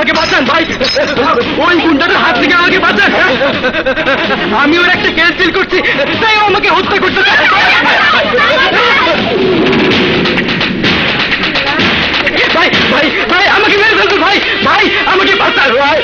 আমাকে বাঁচান ভাই। ওই গুন্ডাদের হাত থেকে আমাকে বাঁচান। আমি ওর একটা কেস ডিল করছি। তাই আমাকে হত্যা করতে। ভাই ভাই ভাই, আমাকে মেরে ফেলতো ভাই। ভাই, আমাকে বাঁচান, ভাই।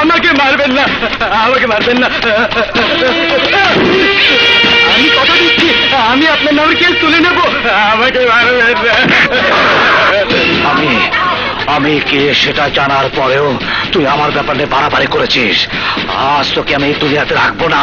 আমাকে মারবেন না, আমাকে মারবেন না। আমি কথা দিচ্ছি, আমি আপনার কেস তুলে নেব। আমাকে মারবেন আমি আমি কে সেটা জানার পরেও তুই আমার ব্যাপারে বাড়াবাড়ি করেছিস? আজ তোকে আমি এই দুনিয়াতে রাখব না।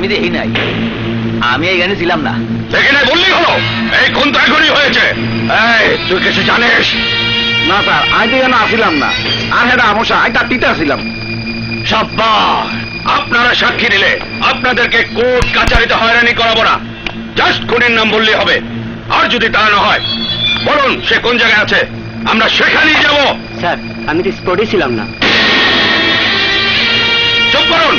আমি দেখি নাই। আমি এখানে ছিলাম না। দেখে নাই বললেই হলো এই কোন তো এখনই হয়েছে। এই তুই কিছু জানিস? না স্যার আমি তো এখানে আসিলাম না। আর হ্যাঁ আমসা আমি তার টিতে আসিলাম। সাব্বাস আপনারা সাক্ষী দিলে আপনাদেরকে কোর্ট কাচারিতে হয়রানি করাবো না। জাস্ট খুনির নাম বললেই হবে। আর যদি তা না হয় বলুন সে কোন জায়গায় আছে। আমরা সেখানেই যাব। স্যার আমি তো স্পটে ছিলাম না। চুপ করুন।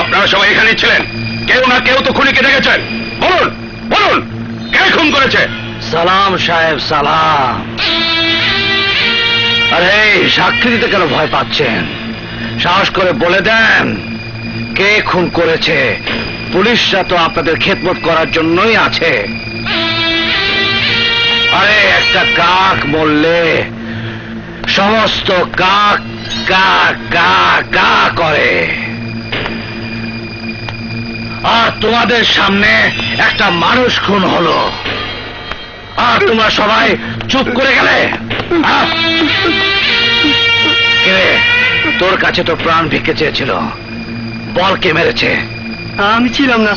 আপনারা সবাই এখানেই ছিলেন। কেউ না কেউ তো খুনিকে দেখেছেন বলুন বলুন, কে খুন করেছে? সালাম সাহেব, সালাম। আরে সাক্ষী দিতে কেন ভয় পাচ্ছেন? সাহস করে বলে দেন, কে খুন করেছে? পুলিশরা তো আপনাদের খেদমত করার জন্যই আছে। আরে, একটা কাক বললে, সমস্ত কাক কা কা কা করে। আর তোমাদের সামনে একটা মানুষ খুন হলো। আর তোমরা সবাই চুপ করে গেলে। তোর কাছে তো প্রাণ ভিক্ষে চেয়েছিল। বল কে মেরেছে? আমি ছিলাম না।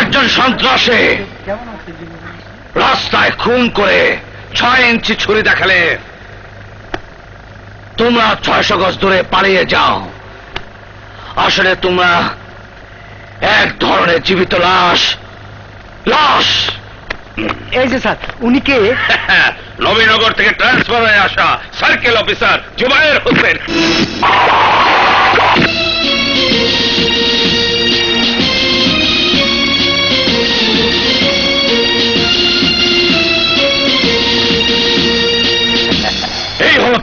একজন সন্ত্রাসে রাস্তায় খুন করে ছয় ইঞ্চি ছুরি দেখালে তোমরা ছয়শো গজ দূরে পালিয়ে যাও। আসলে তোমরা এক ধরনের জীবিত লাশ। লাশ! এই যে স্যার উনি কে? নবীনগর থেকে ট্রান্সফার হয়ে আসা সার্কেল অফিসার জুবায়ের হোসেন।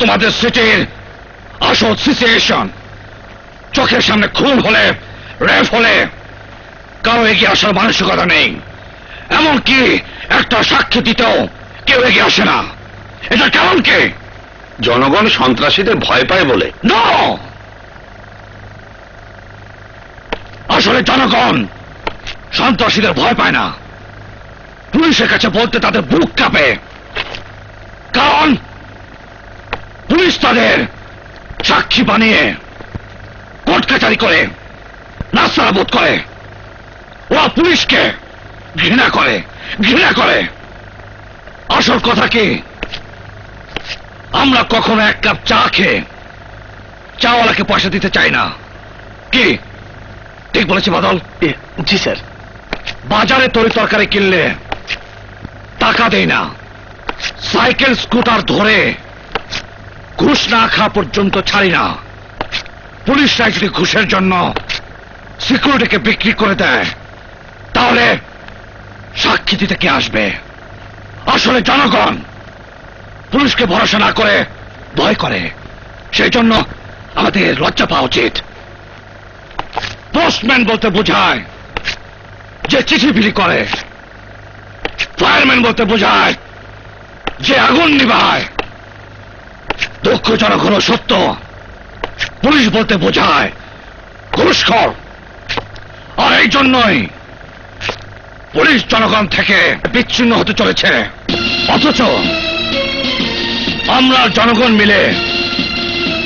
তোমাদের সিটির আসল সিচুয়েশন চোখের সামনে খুন হলে রেপ হলে কারও এগিয়ে আসার মানসিকতা নেই। এমনকি একটা সাক্ষী দিতেও কেউ এগিয়ে আসে না। এটা কেমন কে? জনগণ সন্ত্রাসীদের ভয় পায় বলে। নো আসলে জনগণ সন্ত্রাসীদের ভয় পায় না। পুলিশের কাছে বলতে তাদের বুক কাঁপে। কারণ পুলিশ তাদের সাক্ষী বানিয়ে কোর্ট কাচারি করে নাস্তারা বোধ করে। ওরা পুলিশকে ঘৃণা করে ঘৃণা করে। আসল কথা কি? আমরা কখনো এক কাপ চা খেয়ে চাওয়ালাকে পয়সা দিতে চাই না। কি? ঠিক বলেছি বাদল? জি স্যার। বাজারে তরি তরকারি কিনলে টাকা দেয় না। সাইকেল স্কুটার ধরে ঘুষ না খাওয়া পর্যন্ত ছাড়ি না। পুলিশরা যদি ঘুষের জন্য সিকিউরিটিকে বিক্রি করে দেয়, তাহলে সাক্ষী দিতে কে আসবে? আসলে জনগণ পুলিশকে ভরসা না করে ভয় করে। সেই জন্য আমাদের লজ্জা পাওয়া উচিত। পোস্টম্যান বলতে বোঝায় যে চিঠি বিলি করে। ফায়ারম্যান বলতে বোঝায় যে আগুন নিভায়। দুঃখজনক হলো সত্য। পুলিশ বলতে বোঝায়, ঘুষখর। আর এই জন্যই পুলিশ জনগণ থেকে বিচ্ছিন্ন হতে চলেছে। অথচ আমরা জনগণ মিলে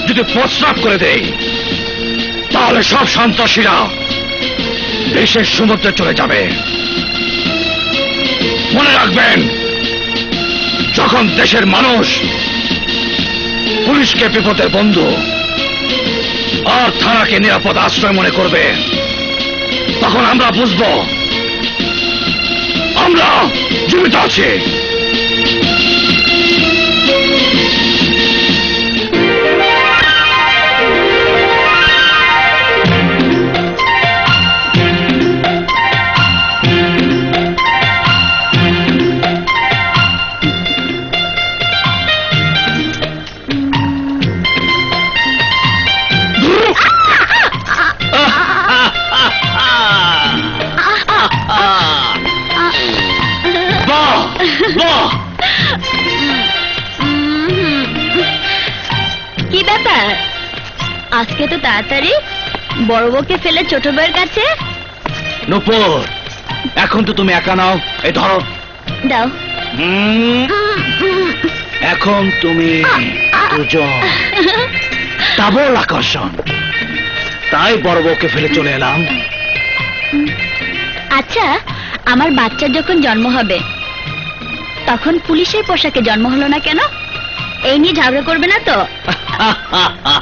যদি প্রস্রাব করে দেই, তাহলে সব সন্ত্রাসীরা দেশের সমুদ্রে চলে যাবে। মনে রাখবেন, যখন দেশের মানুষ পুলিশকে বিপদের বন্ধু। আর থানাকে নিরাপদ আশ্রয় মনে করবে। তখন আমরা বুঝব। আমরা জীবিত আছি। আজকে তো তাড়াতাড়ি বড় বউকে ফেলে ছোট বউয়ের কাছে। নূপুর এখন তো তুমি একা নাও। এই ধরো। দাও। হুম, এখন তুমি দুজন। ডাবল আকর্ষণ। তাই বড় বউকে ফেলে চলে এলাম। আচ্ছা আমার বাচ্চার যখন জন্ম হবে তখন পুলিশের পোশাকে জন্ম হলো না কেন? এই নিয়ে ঝগড়া করবে না তো?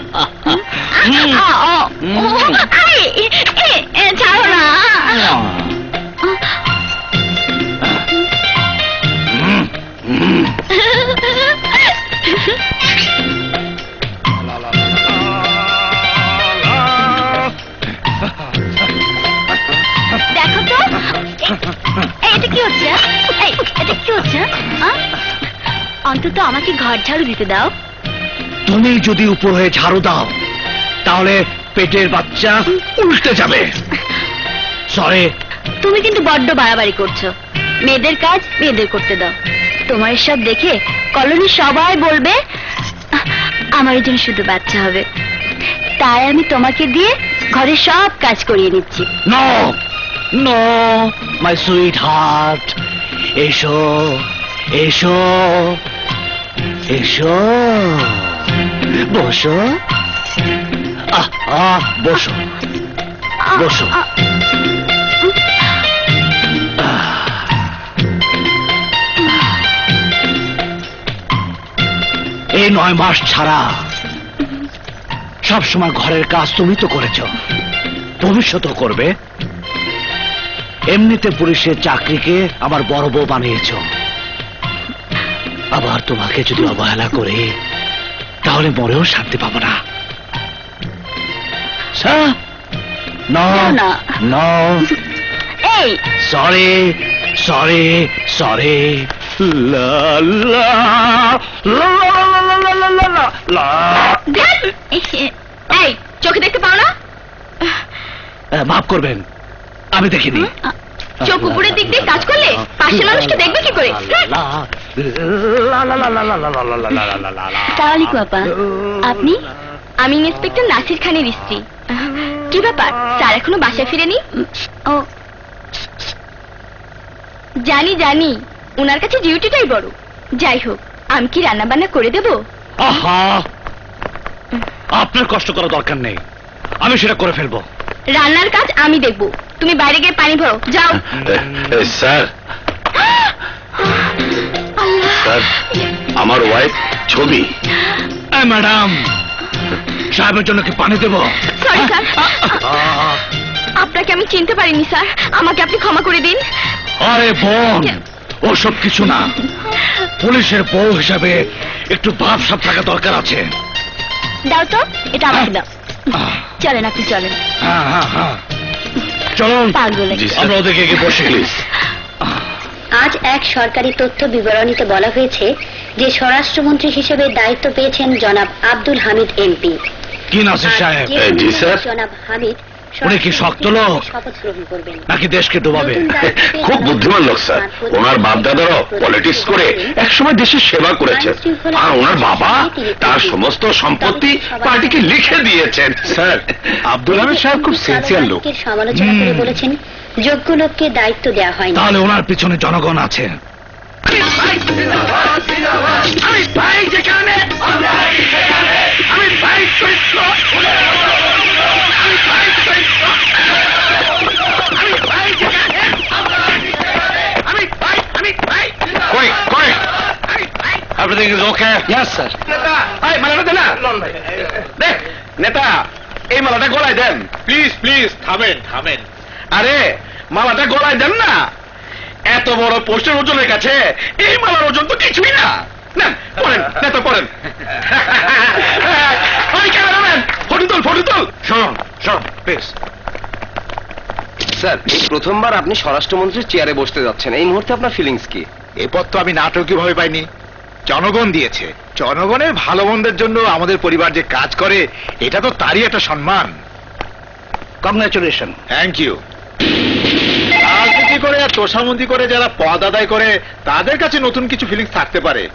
দেখো তো এটা কি হচ্ছে? এই, এটা কি হচ্ছে? অন্তত আমাকে ঘর ঝাড়ু দিতে দাও। তুমি যদি উপর হয়ে ঝাড়ু দাও তাহলে পেটের বাচ্চা উল্টে যাবে। সরি। তুমি কিন্তু বড্ড বাড়াবাড়ি করছ। মেয়েদের কাজ মেয়েদের করতে দাও। তোমার সব দেখে কলোনি সবাই বলবে আমার জন্য শুধু বাচ্চা হবে। তাই আমি তোমাকে দিয়ে ঘরের সব কাজ করিয়ে নিচ্ছি। No no my sweetheart এসো এসো এসো। বসো। আহ আহ, বসো। বসো। এই নয় মাস ছাড়া সব সময় ঘরের কাজ তুমি তো করেছ। ভবিষ্যতও করবে। এমনিতে পুলিশের চাকরিকে আমার বড় বউ বানিয়েছ। আবার তোমাকে যদি অবহেলা করে, তাহলে মরেও শান্তি পাবো না। Sir? No. No, no. No. Hey! Sorry. Sorry. Sorry. La la. La la la la la la la la. এই চোখে দেখতে পাও না মাফ করবেন আমি দেখিনি চোখ উপরের দিক দিয়ে কাজ করলে পাশের মানুষকে দেখবে কি করে তাহলে আপনি আমি ইন্সপেক্টর নাসির খানের স্ত্রী। কি ব্যাপার? স্যার এখনও বাসায় ফিরেনি? ও। জানি জানি। ওনার কাছে ডিউটিটাই বড়। যাই হোক আমি কি রান্না বান্না করে দেব? আহা! আপনার কষ্ট করা দরকার নেই। আমি সেটা করে ফেলব। রান্নার কাজ আমি দেখব। তুমি বাইরে গিয়ে পানি ভরো। যাও। স্যার। আল্লাহ। স্যার আমার ওয়াইফ ছবি। ম্যাডাম। সাহেবের জন্য কি পানি দেবো? সরি স্যার আপনাকে আমি চিনতে পারিনি স্যার। আমাকে আপনি ক্ষমা করে দিন। আরে বোন ওসব কিছু না। পুলিশের বউ হিসাবে একটু ভাব সাপ থাকা দরকার আছে। দাও তো এটা আমাকে দাও। চলেন আপনি চলেন। হ্যাঁ হ্যাঁ হ্যাঁ। চলুন। আমরা ওদেরকে বসে প্লিজ আজ এক সরকারি তথ্য বিবরণীতে বলা হয়েছে যে স্বরাষ্ট্রমন্ত্রী হিসেবে দায়িত্ব পেয়েছেন জনাব আব্দুল হামিদ এমপি। কি নাসির সাহেব? এ, জি, স্যার। জনাব হামিদ উনি কি শক্ত লোক? শপথ গ্রহণ করবেন। নাকি দেশকে ডোবাবে? খুব বুদ্ধিমান লোক স্যার। ওনার বাপ দাদারও পলিটিক্স করে একসময় দেশের সেবা করেছেন। আর ওনার বাবা তার সমস্ত সম্পত্তি পার্টিকে লিখে দিয়েছেন। স্যার আব্দুল হামিদ সাহেব খুব সিনসিয়ার লোক। সমালোচনা করে বলেছেন যোগ্য লোককে দায়িত্ব দেওয়া হয়নি। তাহলে ওনার পিছনে জনগণ আছে। আমি ভাই যেখানে আমি ভাই চরিত্র আমি ভাই চরিত্র আমি ভাই যেখানে আমি ভাই। আমি ভাই কই কই আমি ভাই এভরিথিং ইজ ওকে নেতা এই মালাটা দে না দে নেতা এই মালাটা গলায় দেন। প্লিজ প্লিজ থামেন থামেন। আরে মালাটা গলায় দেন না? এত বড় পোস্টের ওজনের কাছে এই মালার ওজন তো কিছুই না। না পড়েন নেতা পড়েন। ওই ক্যামেরাম্যান ফটো তুল ফটো তুল। শুনুন শুনুন প্লিজ স্যার এই প্রথমবার আপনি স্বরাষ্ট্রমন্ত্রীর চেয়ারে বসতে যাচ্ছেন। এই মুহূর্তে আপনার ফিলিংস কি? এ পদ তো আমি নাটকীয় ভাবে পাইনি। জনগণ দিয়েছে। জনগণের ভালো মন্দের জন্য আমাদের পরিবার যে কাজ করে এটা তো তারই একটা সম্মান। কংগ্রাচুলেশন থ্যাংক ইউ রাজনীতি করে আর তোষামন্দি করে যারা পদ আদায় করে তাদের কাছে নতুন কিছু ফিলিংস থাকতে পারে।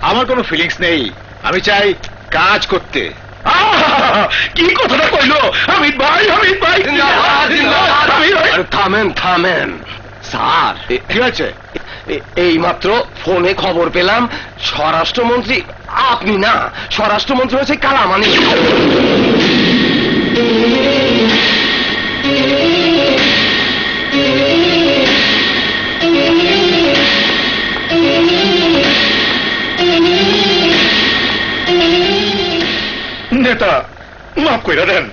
আমার কোনো ফিলিংস নেই। আমি চাই কাজ করতে। কি কথাটা কইলো? অমিত ভাই অমিত ভাই। আমি থামেন থামেন। স্যার। কি হয়েছে? এ- এইমাত্র ফোনে খবর পেলাম স্বরাষ্ট্রমন্ত্রী আপনি না স্বরাষ্ট্রমন্ত্রী হচ্ছে কালামানি। নেতা মাফ কইরা দেন।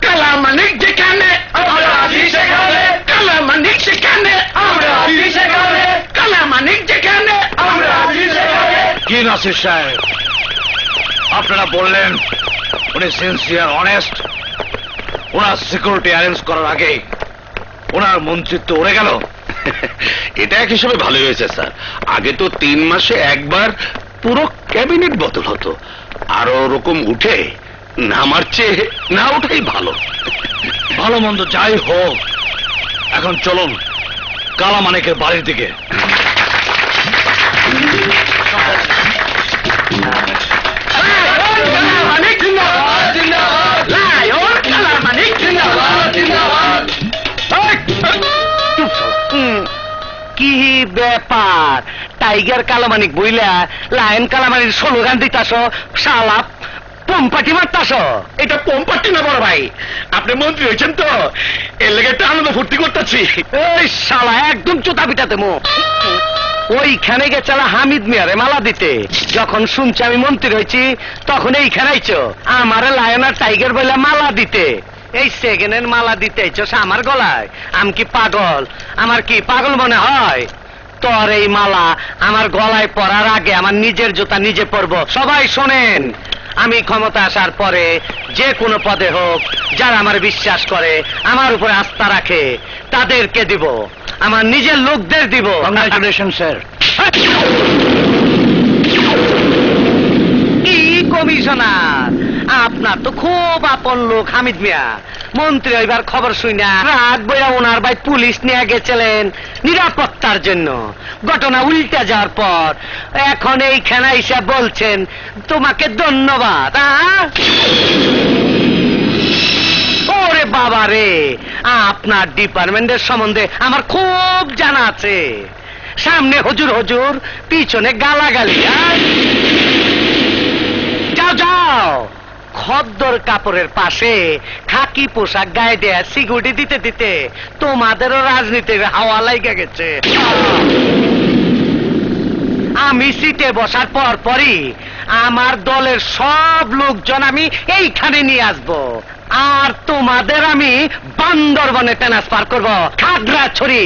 কালা মানিক যেখানে আমরা আছি সেখানে। কালা মানিক সেখানে আমরা আছি সেখানে। কালা মানিক যেখানে আমরা আছি সেখানে। কি নাসির সাহেব? আপনারা বললেন উনি সিনসিয়ার অনেস্ট ওনার সিকিউরিটি অ্যারেঞ্জ করার আগে ওনার মন্ত্রিত্ব উড়ে গেল। এটা এক হিসেবে ভালোই হয়েছে স্যার। আগে তো তিন মাসে একবার পুরো ক্যাবিনেট বদল হতো। আরও ওরকম উঠে না মারছে, না ওঠাই ভালো। ভালো মন্দ যাই হোক। এখন চলুন কালা মানেকের বাড়ির দিকে। কি ব্যাপার? টাইগার কালামানিক বইলা লায়ন কালামানির স্লোগান দিতাস শালা পম্পাটি মারতাস এটা পম্পাটি না বড় ভাই আপনি মন্ত্রী হয়েছেন তো এর লেগে একটা আনন্দ ফুর্তি করতেছি। এই শালা একদম চোতা পিটাতে মো। ওইখানে গেছালা হামিদ মিয়ারে মালা দিতে। যখন শুনছি আমি মন্ত্রী হয়েছি তখন এইখানে আইছো। আমারে লায়ন আর টাইগার বইলা মালা দিতে। এই সেকেন্ডের মালা দিতে আইছস আমার গলায়? আমি কি পাগল? আমার কি পাগল মনে হয়? তোর এই মালা আমার গলায় পরার আগে আমার নিজের জুতা নিজে পরব। সবাই শোনেন আমি ক্ষমতা আসার পরে যে কোনো পদে হোক যারা আমার বিশ্বাস করে আমার উপরে আস্থা রাখে তাদেরকে দিব। আমার নিজের লোকদের দিব। কংগ্রাচুলেশন স্যার কি কমিশনার? আপনার তো খুব আপন লোক, হামিদ মিয়া। মন্ত্রী হইবার খবর শুই না। রাত বইয়া ওনার ভাই পুলিশ নিয়ে গেছিলেন নিরাপত্তার জন্য। ঘটনা উল্টে যাওয়ার পর এখন এইখানে এসে বলছেন, তোমাকে ধন্যবাদ ওরে বাবা রে, আপনার ডিপার্টমেন্টের সম্বন্ধে আমার খুব জানা আছে। সামনে হজুর হজুর, পিছনে গালাগালি? যাও যাও। খদ্দর কাপড়ের পাশে খাকি পোশাক গায়ে দেয়া সিকিউরিটি দিতে দিতে তোমাদেরও রাজনীতির হাওয়া লাইগা গেছে। আমি সিটে বসার পর পরই আমার দলের সব লোকজন আমি এইখানে নিয়ে আসব। আর তোমাদের আমি বান্দরবনে ট্রান্সফার করব। খাগড়া ছড়ি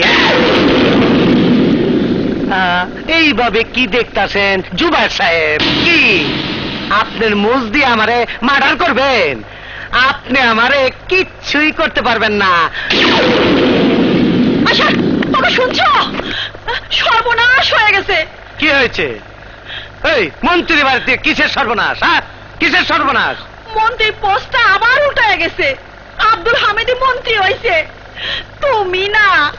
এইভাবে কি দেখতাছেন? জুবাইর সাহেব, কি? আপনার মুজ দিয়ে আমারে মার্ডার করবেন। আপনি আমারে কিচ্ছুই করতে পারবেন না। আচ্ছা তোকে শুনছো? সর্বনাশ হয়ে গেছে। কি হয়েছে? এই মন্ত্রী বাড়িতে কিসের সর্বনাশ হ্যাঁ? কিসের সর্বনাশ? মন্ত্রীর পোস্টটা আবার উঠে গেছে। আব্দুল হামিদি মন্ত্রী হইছে। তুমি না।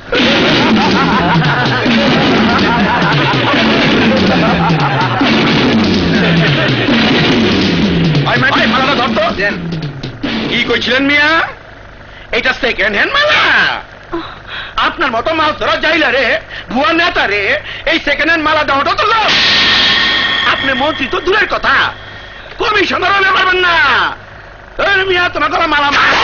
মালাটা কি কইছিলেন মিয়া? এটা সেকেন্ড হ্যান্ড মালা। আপনার মতো মাছ ধরা যাইলা রে ভুয়া নেতা রে এই সেকেন্ড হ্যান্ড মালা দেওয়াটা তো লোক আপনি মন্ত্রী তো দূরের কথা। কমিশনারও পারবেন না মিয়া তোমার মালা মালা।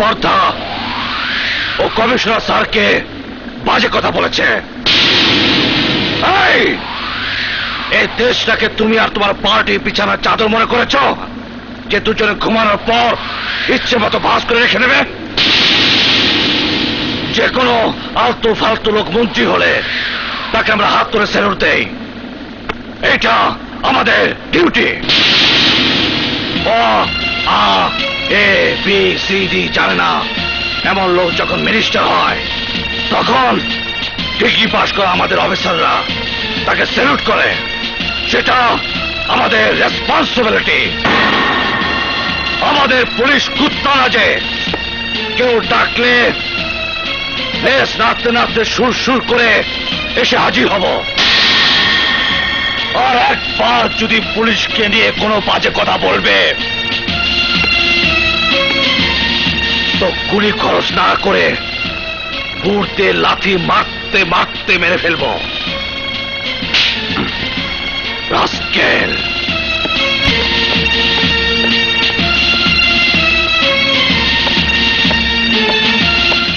স্পর্ধা ও কমিশনার স্যারকে বাজে কথা বলেছে। এই, দেশটাকে তুমি আর তোমার পার্টি বিছানার চাদর মনে করেছ? যে দুজনে ঘুমানোর পর ইচ্ছে মতো ভাস করে রেখে দেবে যে কোনো আলতু ফালতু লোক মন্ত্রী হলে তাকে আমরা হাত করে স্যালুট দেই। এটা আমাদের ডিউটি। আ এ বি সি ডি জানে না। এমন লোক যখন মিনিস্টার হয়, তখন ডিগ্রি পাশ করা আমাদের অফিসাররা তাকে স্যালুট করে। সেটা আমাদের রেসপন্সিবিলিটি আমাদের পুলিশ কুত্তা যে কেউ ডাকলে লেস নাড়তে নাড়তে সুর সুর করে এসে হাজির হব। আর একবার যদি পুলিশকে নিয়ে কোনো বাজে কথা বলবে গুলি খরচ না করে ঘুরতে লাথি মারতে মারতে মেরে ফেলব।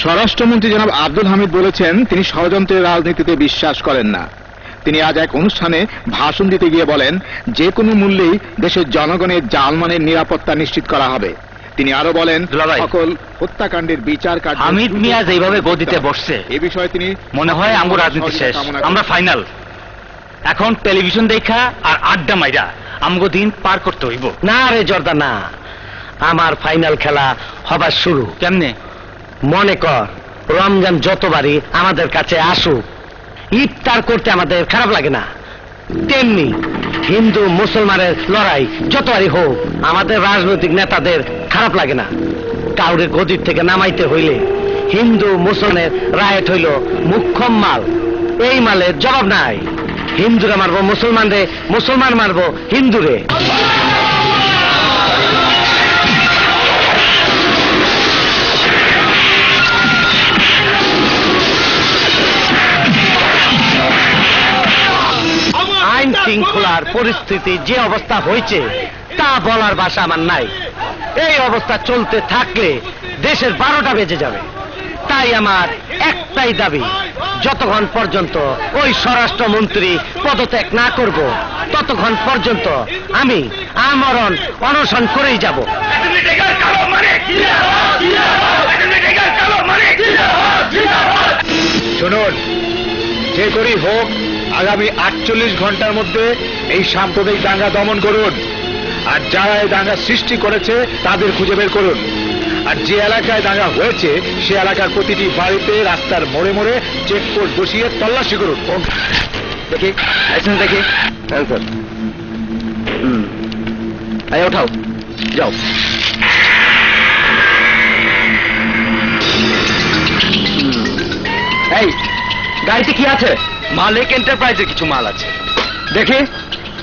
স্বরাষ্ট্রমন্ত্রী জনাব আব্দুল হামিদ বলেছেন, তিনি ষড়যন্ত্রের রাজনীতিতে বিশ্বাস করেন না। তিনি আজ এক অনুষ্ঠানে ভাষণ দিতে গিয়ে বলেন, যে কোনো মূল্যেই দেশের জনগণের জালমানের নিরাপত্তা নিশ্চিত করা হবে। তিনি আরও বলেন দুলাভাই। সকল হত্যাকাণ্ডের বিচার কার্য হামিদ মিয়া যেভাবে গদিতে বসছে। এ বিষয়ে তিনি মনে হয় আমগো রাজনীতি শেষ। কামনা করেন। আমরা ফাইনাল। এখন টেলিভিশন দেখা আর আড্ডা মাইরা আমগো দিন পার করতে হইব। না রে জর্দা না আমার ফাইনাল খেলা হবার শুরু। কেমনে? মনে কর রমজান যতবারই আমাদের কাছে আসুক ইফতার করতে আমাদের খারাপ লাগে না। তেমনি হিন্দু মুসলমানের লড়াই যতবারই হোক, আমাদের রাজনৈতিক নেতাদের খারাপ লাগে না। কাউরে গদির থেকে নামাইতে হইলে হিন্দু মুসলমানের রায়ট হইল মুখ্যম মাল। এই মালের জবাব নাই। হিন্দুরা মারবো, মুসলমানরে, মুসলমান মারবো, হিন্দুরে। শৃঙ্খলার পরিস্থিতি যে অবস্থা হয়েছে, তা বলার ভাষা আমার নাই। এই অবস্থা চলতে থাকলে দেশের বারোটা বেজে যাবে। তাই আমার একটাই দাবি, যতক্ষণ পর্যন্ত ওই স্বরাষ্ট্রমন্ত্রী পদত্যাগ না করব, ততক্ষণ পর্যন্ত আমি আমরণ অনশন করেই যাব। শুনুন, যে করি হোক আগামী আটচল্লিশ ঘণ্টার মধ্যে এই সাম্প্রদায়িক দাঙ্গা দমন করুন। আর যারা এই দাঙ্গা সৃষ্টি করেছে, তাদের খুঁজে বের করুন। আর যে এলাকায় দাঙ্গা হয়েছে, সে এলাকার প্রতিটি বাড়িতে রাস্তার মোড়ে মোড়ে চেকপোস্ট বসিয়ে তল্লাশি করুন। দেখি। লাইসেন্স দেখি। হুম। এই, ওঠাও। যাও। এই, গাড়িতে কি আছে? মালিক এন্টারপ্রাইজের কিছু মাল আছে। দেখি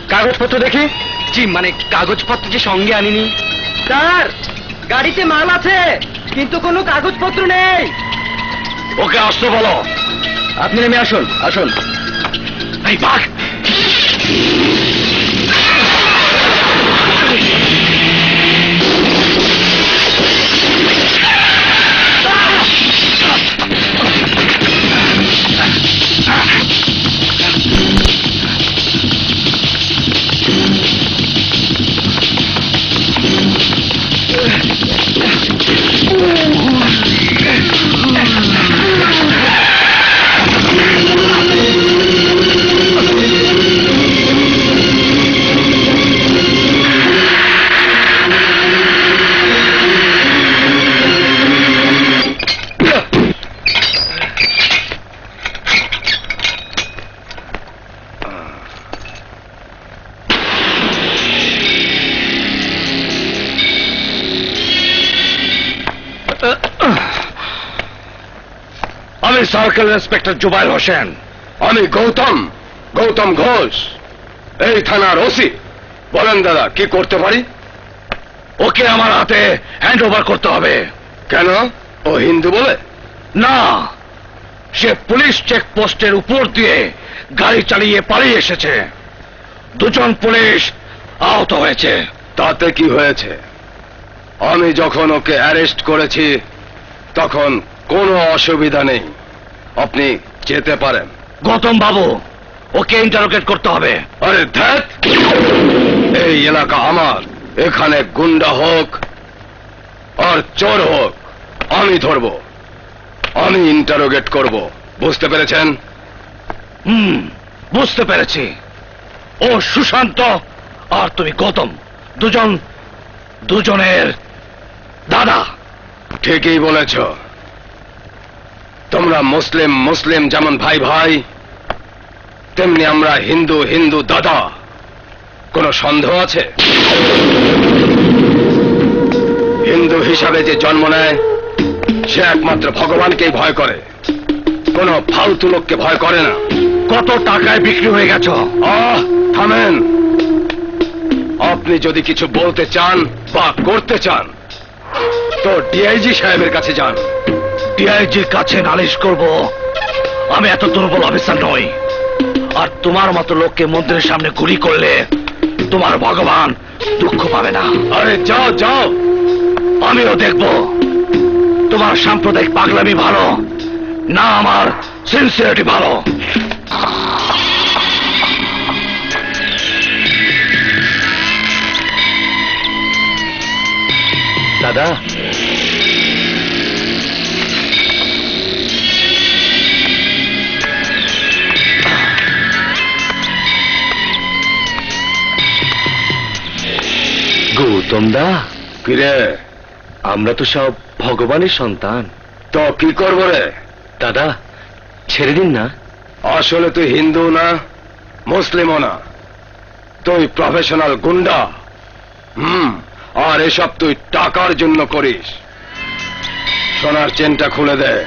কাগজপত্র দেখি। জি মানে কাগজপত্র যে সঙ্গে আনিনি। স্যার গাড়িতে মাল আছে কিন্তু কোনো কাগজপত্র নেই। ওকে আসতে বলো। আপনি নেমে আসুন আসুন। এই বাঘ! সার্কেল ইন্সপেক্টর জুবাইর হোসেন আমি গৌতম গৌতম ঘোষ। এই থানার ওসি। বলেন দাদা কি করতে পারি? ওকে আমার হাতে হ্যান্ড ওভার করতে হবে। কেন? ও হিন্দু বলে? না সে পুলিশ চেকপোস্টের উপর দিয়ে গাড়ি চালিয়ে পালিয়ে এসেছে। দুজন পুলিশ আহত হয়েছে। তাতে কি হয়েছে? আমি যখন ওকে অ্যারেস্ট করেছি তখন কোনো অসুবিধা নেই। আপনি যেতে পারেন। গৌতম বাবু ওকে ইন্টারোগেট করতে হবে। আরে ধ্যাত এই এলাকা আমার। এখানে গুন্ডা হোক আর চোর হোক আমি ধরব। আমি ইন্টারোগেট করব। বুঝতে পেরেছেন? হুম বুঝতে পেরেছি। ও সুশান্ত আর তুমি গৌতম দুজন দুজনের দাদা। ঠিকই বলেছ। তোমরা মুসলিম মুসলিম যেমন ভাই ভাই তেমনি আমরা হিন্দু হিন্দু দাদা। কোন সন্দেহ আছে? হিন্দু হিসাবে যে জন্ম নেয় সে একমাত্র ভগবানকেই ভয় করে। কোন ফালতু লোককে ভয় করে না। কত টাকায় বিক্রি হয়ে গেছ? আহ থামেন। আপনি যদি কিছু বলতে চান বা করতে চান তো ডিআইজি সাহেবের কাছে যান। ডিআইজির কাছে নালিশ করব। আমি এত দুর্বল অফিসার নই। আর তোমার মতো লোককে মন্দিরের সামনে গুলি করলে তোমার ভগবান দুঃখ পাবে না। আরে যাও যাও। আমিও দেখব। তোমার সাম্প্রদায়িক পাগলামি ভালো না আমার সিনসিয়ারিটি ভালো। দাদা গৌতম দা কিরে? আমরা তো সব ভগবানের সন্তান। তো কি করব রে? দাদা ছেড়ে দিন না। আসলে তুই হিন্দু না মুসলিমও না। তুই প্রফেশনাল গুন্ডা। হুম আর এসব তুই টাকার জন্য করিস। সোনার চেনটা খুলে দে।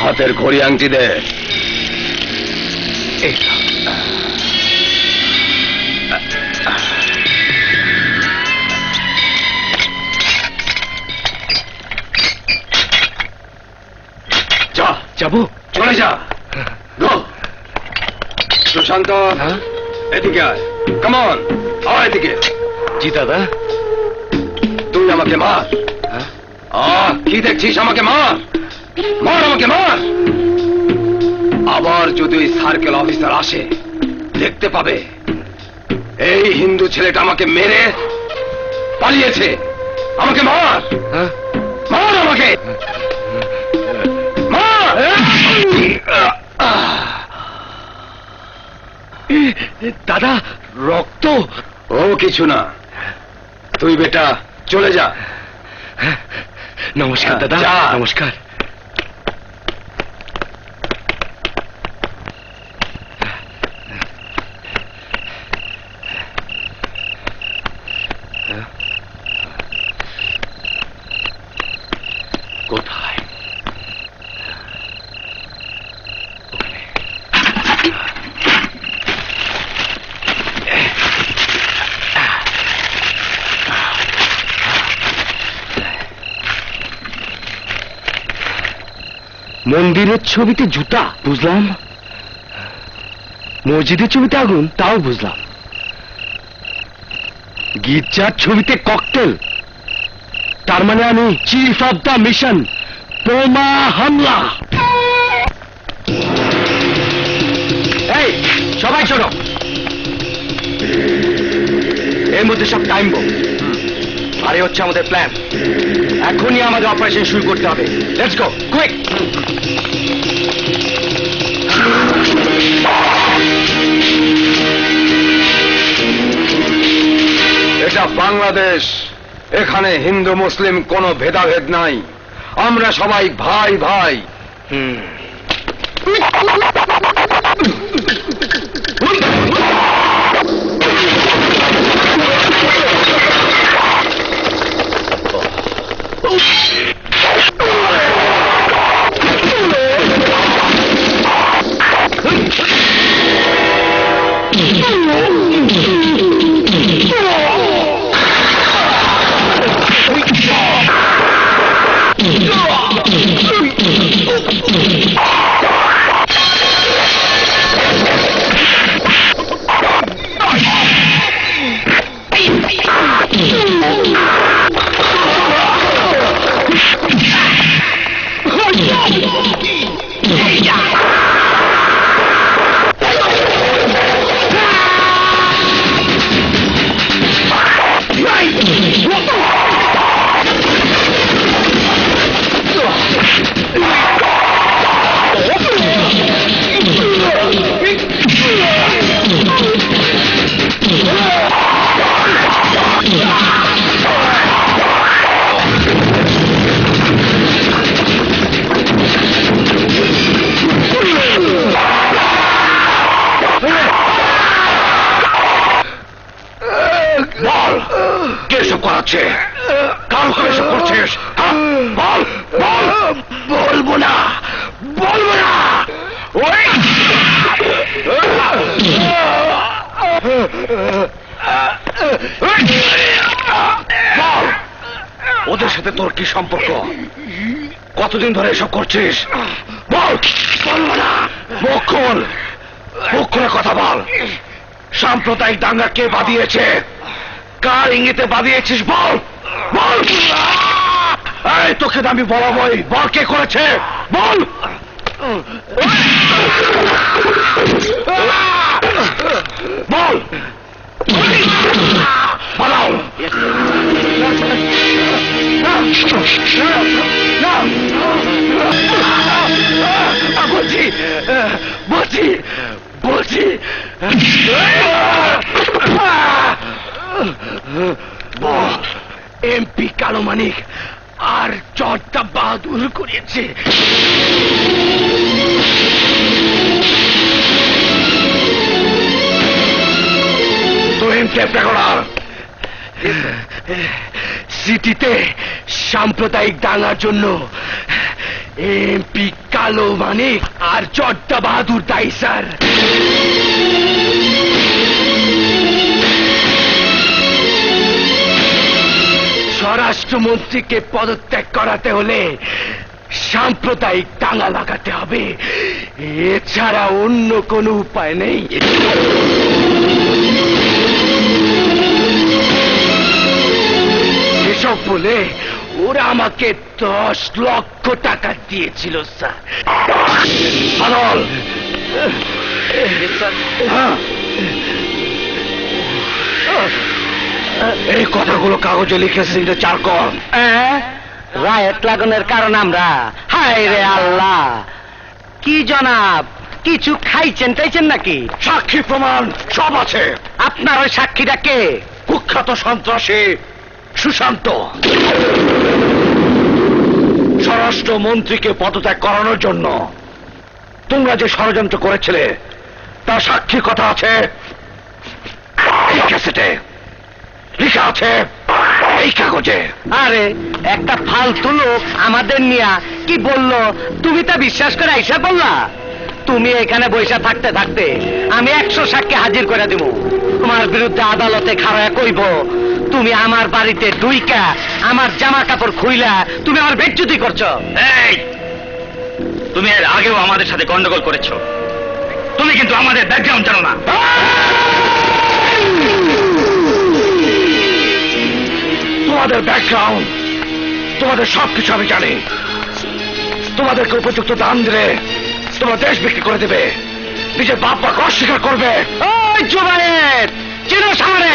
হাতের ঘড়ি আংটি দে। যা। যাব। চলে যা। সুশান্ত হ্যাঁ? এদিকে আয়। কমন আয় এদিকে। জি দাদা। তুই আমাকে মার। হ্যাঁ? কি দেখছিস আমাকে মার? মার আমাকে মার! আবার যদি ওই সার্কেল অফিসার আসে দেখতে পাবে এই হিন্দু ছেলেটা আমাকে মেরে পালিয়েছে। আমাকে মার! হ্যাঁ? মার আমাকে! মার! দাদা রক্ত? ও কিছু না। তুই বেটা চলে যা। নমস্কার দাদা। নমস্কার কোথায় মন্দিরের ছবিতে জুতা, বুঝলাম? মসজিদের ছবিতে আগুন, তাও বুঝলাম। গির্জার ছবিতে ককটেল। তার মানে আমি চিফ অফ দ্য মিশন বোমা হামলা। এই, সবাই শোনো। এর মধ্যে সব টাইম বম আর হচ্ছে আমাদের প্ল্যান এখনই আমাদের অপারেশন শুরু করতে হবে। লেটস গো কুইক এটা বাংলাদেশ। এখানে হিন্দু মুসলিম কোনো ভেদাভেদ নাই। আমরা সবাই ভাই ভাই। হুম। Oh, করছিস বল। বলব না। মুখ খোল। মুখ কথা বল। সাম্প্রদায়িক দাঙ্গা কে বাদিয়েছে কার ইঙ্গিতে বাদিয়েছিস বল। বল। এই তোকে আমি বলাবই। বল কে করেছে? বল। বল। বলাও বলছি বলছি বলছি। এমপি কালো মানিক আর চটটা বাহাদুর করিয়েছে। সিটিতে সাম্প্রদায়িক দাঙ্গার জন্য এমপি কালো মানিক আর চট্টা বাহাদুর দায়ী স্যার। স্বরাষ্ট্রমন্ত্রীকে পদত্যাগ করাতে হলে সাম্প্রদায়িক দাঙ্গা লাগাতে হবে। এছাড়া অন্য কোনো উপায় নেই। এসব বলে ওরা আমাকে দশ লক্ষ টাকা দিয়েছিল স্যার। হ্যাঁ। এই কথাগুলো কাগজে লিখেছে এটা চার কর রায়ত লাগানোর কারণ আমরা। হায় রে আল্লাহ! কি জনাব? কিছু খাইছেন টাইছেন নাকি? সাক্ষী প্রমাণ সব আছে। আপনার ওই সাক্ষীটা কে? কুখ্যাত সন্ত্রাসী সুশান্ত। স্বরাষ্ট্র মন্ত্রীকে পদত্যাগ করানোর জন্য তোমরা যে ষড়যন্ত্র করেছিলে তার সাক্ষীর কথা আছে। লেখা আছে এই কাগজে। আরে, একটা ফালতু লোক আমাদের নিয়া কি বলল? তুমি তা বিশ্বাস করে আইসা বললা? তুমি এখানে বৈশা থাকতে থাকতে আমি একশো সাক্ষী হাজির করে দিব। তোমার বিরুদ্ধে আদালতে খাড়া কইব, তুমি আমার বাড়িতে দুইকা আমার জামা কাপড় খুইলা, তুমি আমার বেজ্জুতি করছ। তুমি এর আগেও আমাদের সাথে গন্ডগোল করেছ। তুমি কিন্তু আমাদের ব্যাকগ্রাউন্ড জানো না। তোমাদের ব্যাকগ্রাউন্ড তোমাদের সবকিছু আমি জানি। তোমাদেরকে উপযুক্ত দাম দিলে তোমরা দেশ বিক্রি করে দেবে। নিজের বাপ করবে। ওই জোবায়ের চিনো সামনে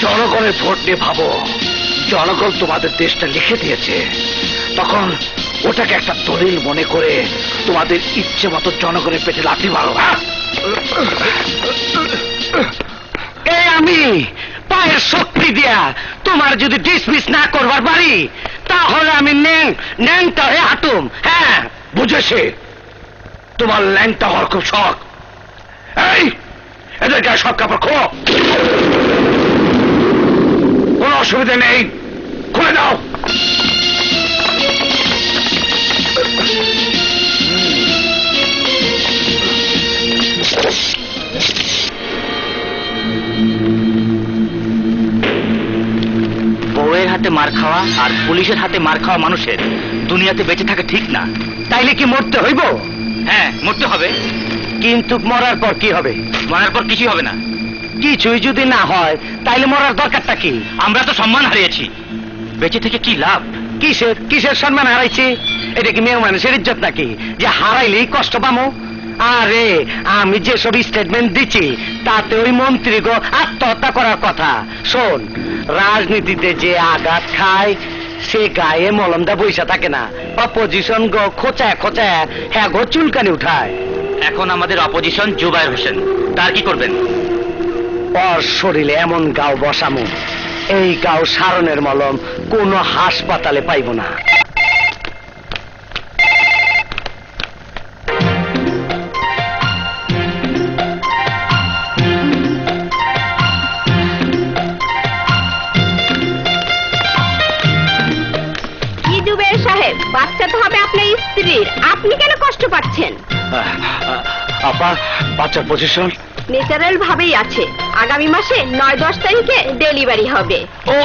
জনগণের ভোট নিয়ে ভাবো। জনগণ তোমাদের দেশটা লিখে দিয়েছে। তখন ওটাকে একটা দলিল মনে করে তোমাদের ইচ্ছে মতো জনগণের পেটে লাথি মারো? এই আমি পায়ের শক্তি দিয়া তোমার যদি ডিসমিস না করবার পারি, তাহলে আমি ন্যাং, ন্যাংটা হয়ে হাঁটুম। হ্যাঁ। বুঝেছি তোমার ল্যাংটা হওয়ার খুব শখ। এই, এদের গায়ে সব কাপড় খো কোনো অসুবিধা নেই। খুলে দাও। হাতে মার খাওয়া আর পুলিশের হাতে মার খাওয়া মানুষের দুনিয়াতে বেঁচে থাকা ঠিক না। তাইলে কি মরতে হইব? হ্যাঁ মরতে হবে। কিন্তু মরার পর কি হবে? মরার পর কিছুই হবে না। কিছুই যদি না হয় তাইলে মরার দরকারটা কি? আমরা তো সম্মান হারিয়েছি। বেঁচে থেকে কি লাভ? কিসের? কিসের সম্মান হারাইছি? এটা কি মেয়ে মানুষের ইজ্জত নাকি? যে হারাইলেই কষ্ট পামো? আরে আমি যেসব স্টেটমেন্ট দিচ্ছি তাতে ওই মন্ত্রী গো আত্মহত্যা করার কথা। শোন রাজনীতিতে যে আঘাত খায় সে গায়ে মলমদা বৈশা থাকে না। অপোজিশন গো খোঁচায় খোঁচায় হ্যাঁ গো চুলকানি উঠায়। এখন আমাদের অপোজিশন জুবাইর হোসেন। তার কি করবেন? ওর শরীরে এমন গাও বসামো এই গাও সারণের মলম কোনো হাসপাতালে পাইব না। আপা বাচ্চার পজিশন ন্যাচারাল ভাবেই আছে। আগামী মাসে নয় দশ তারিখে ডেলিভারি হবে। ও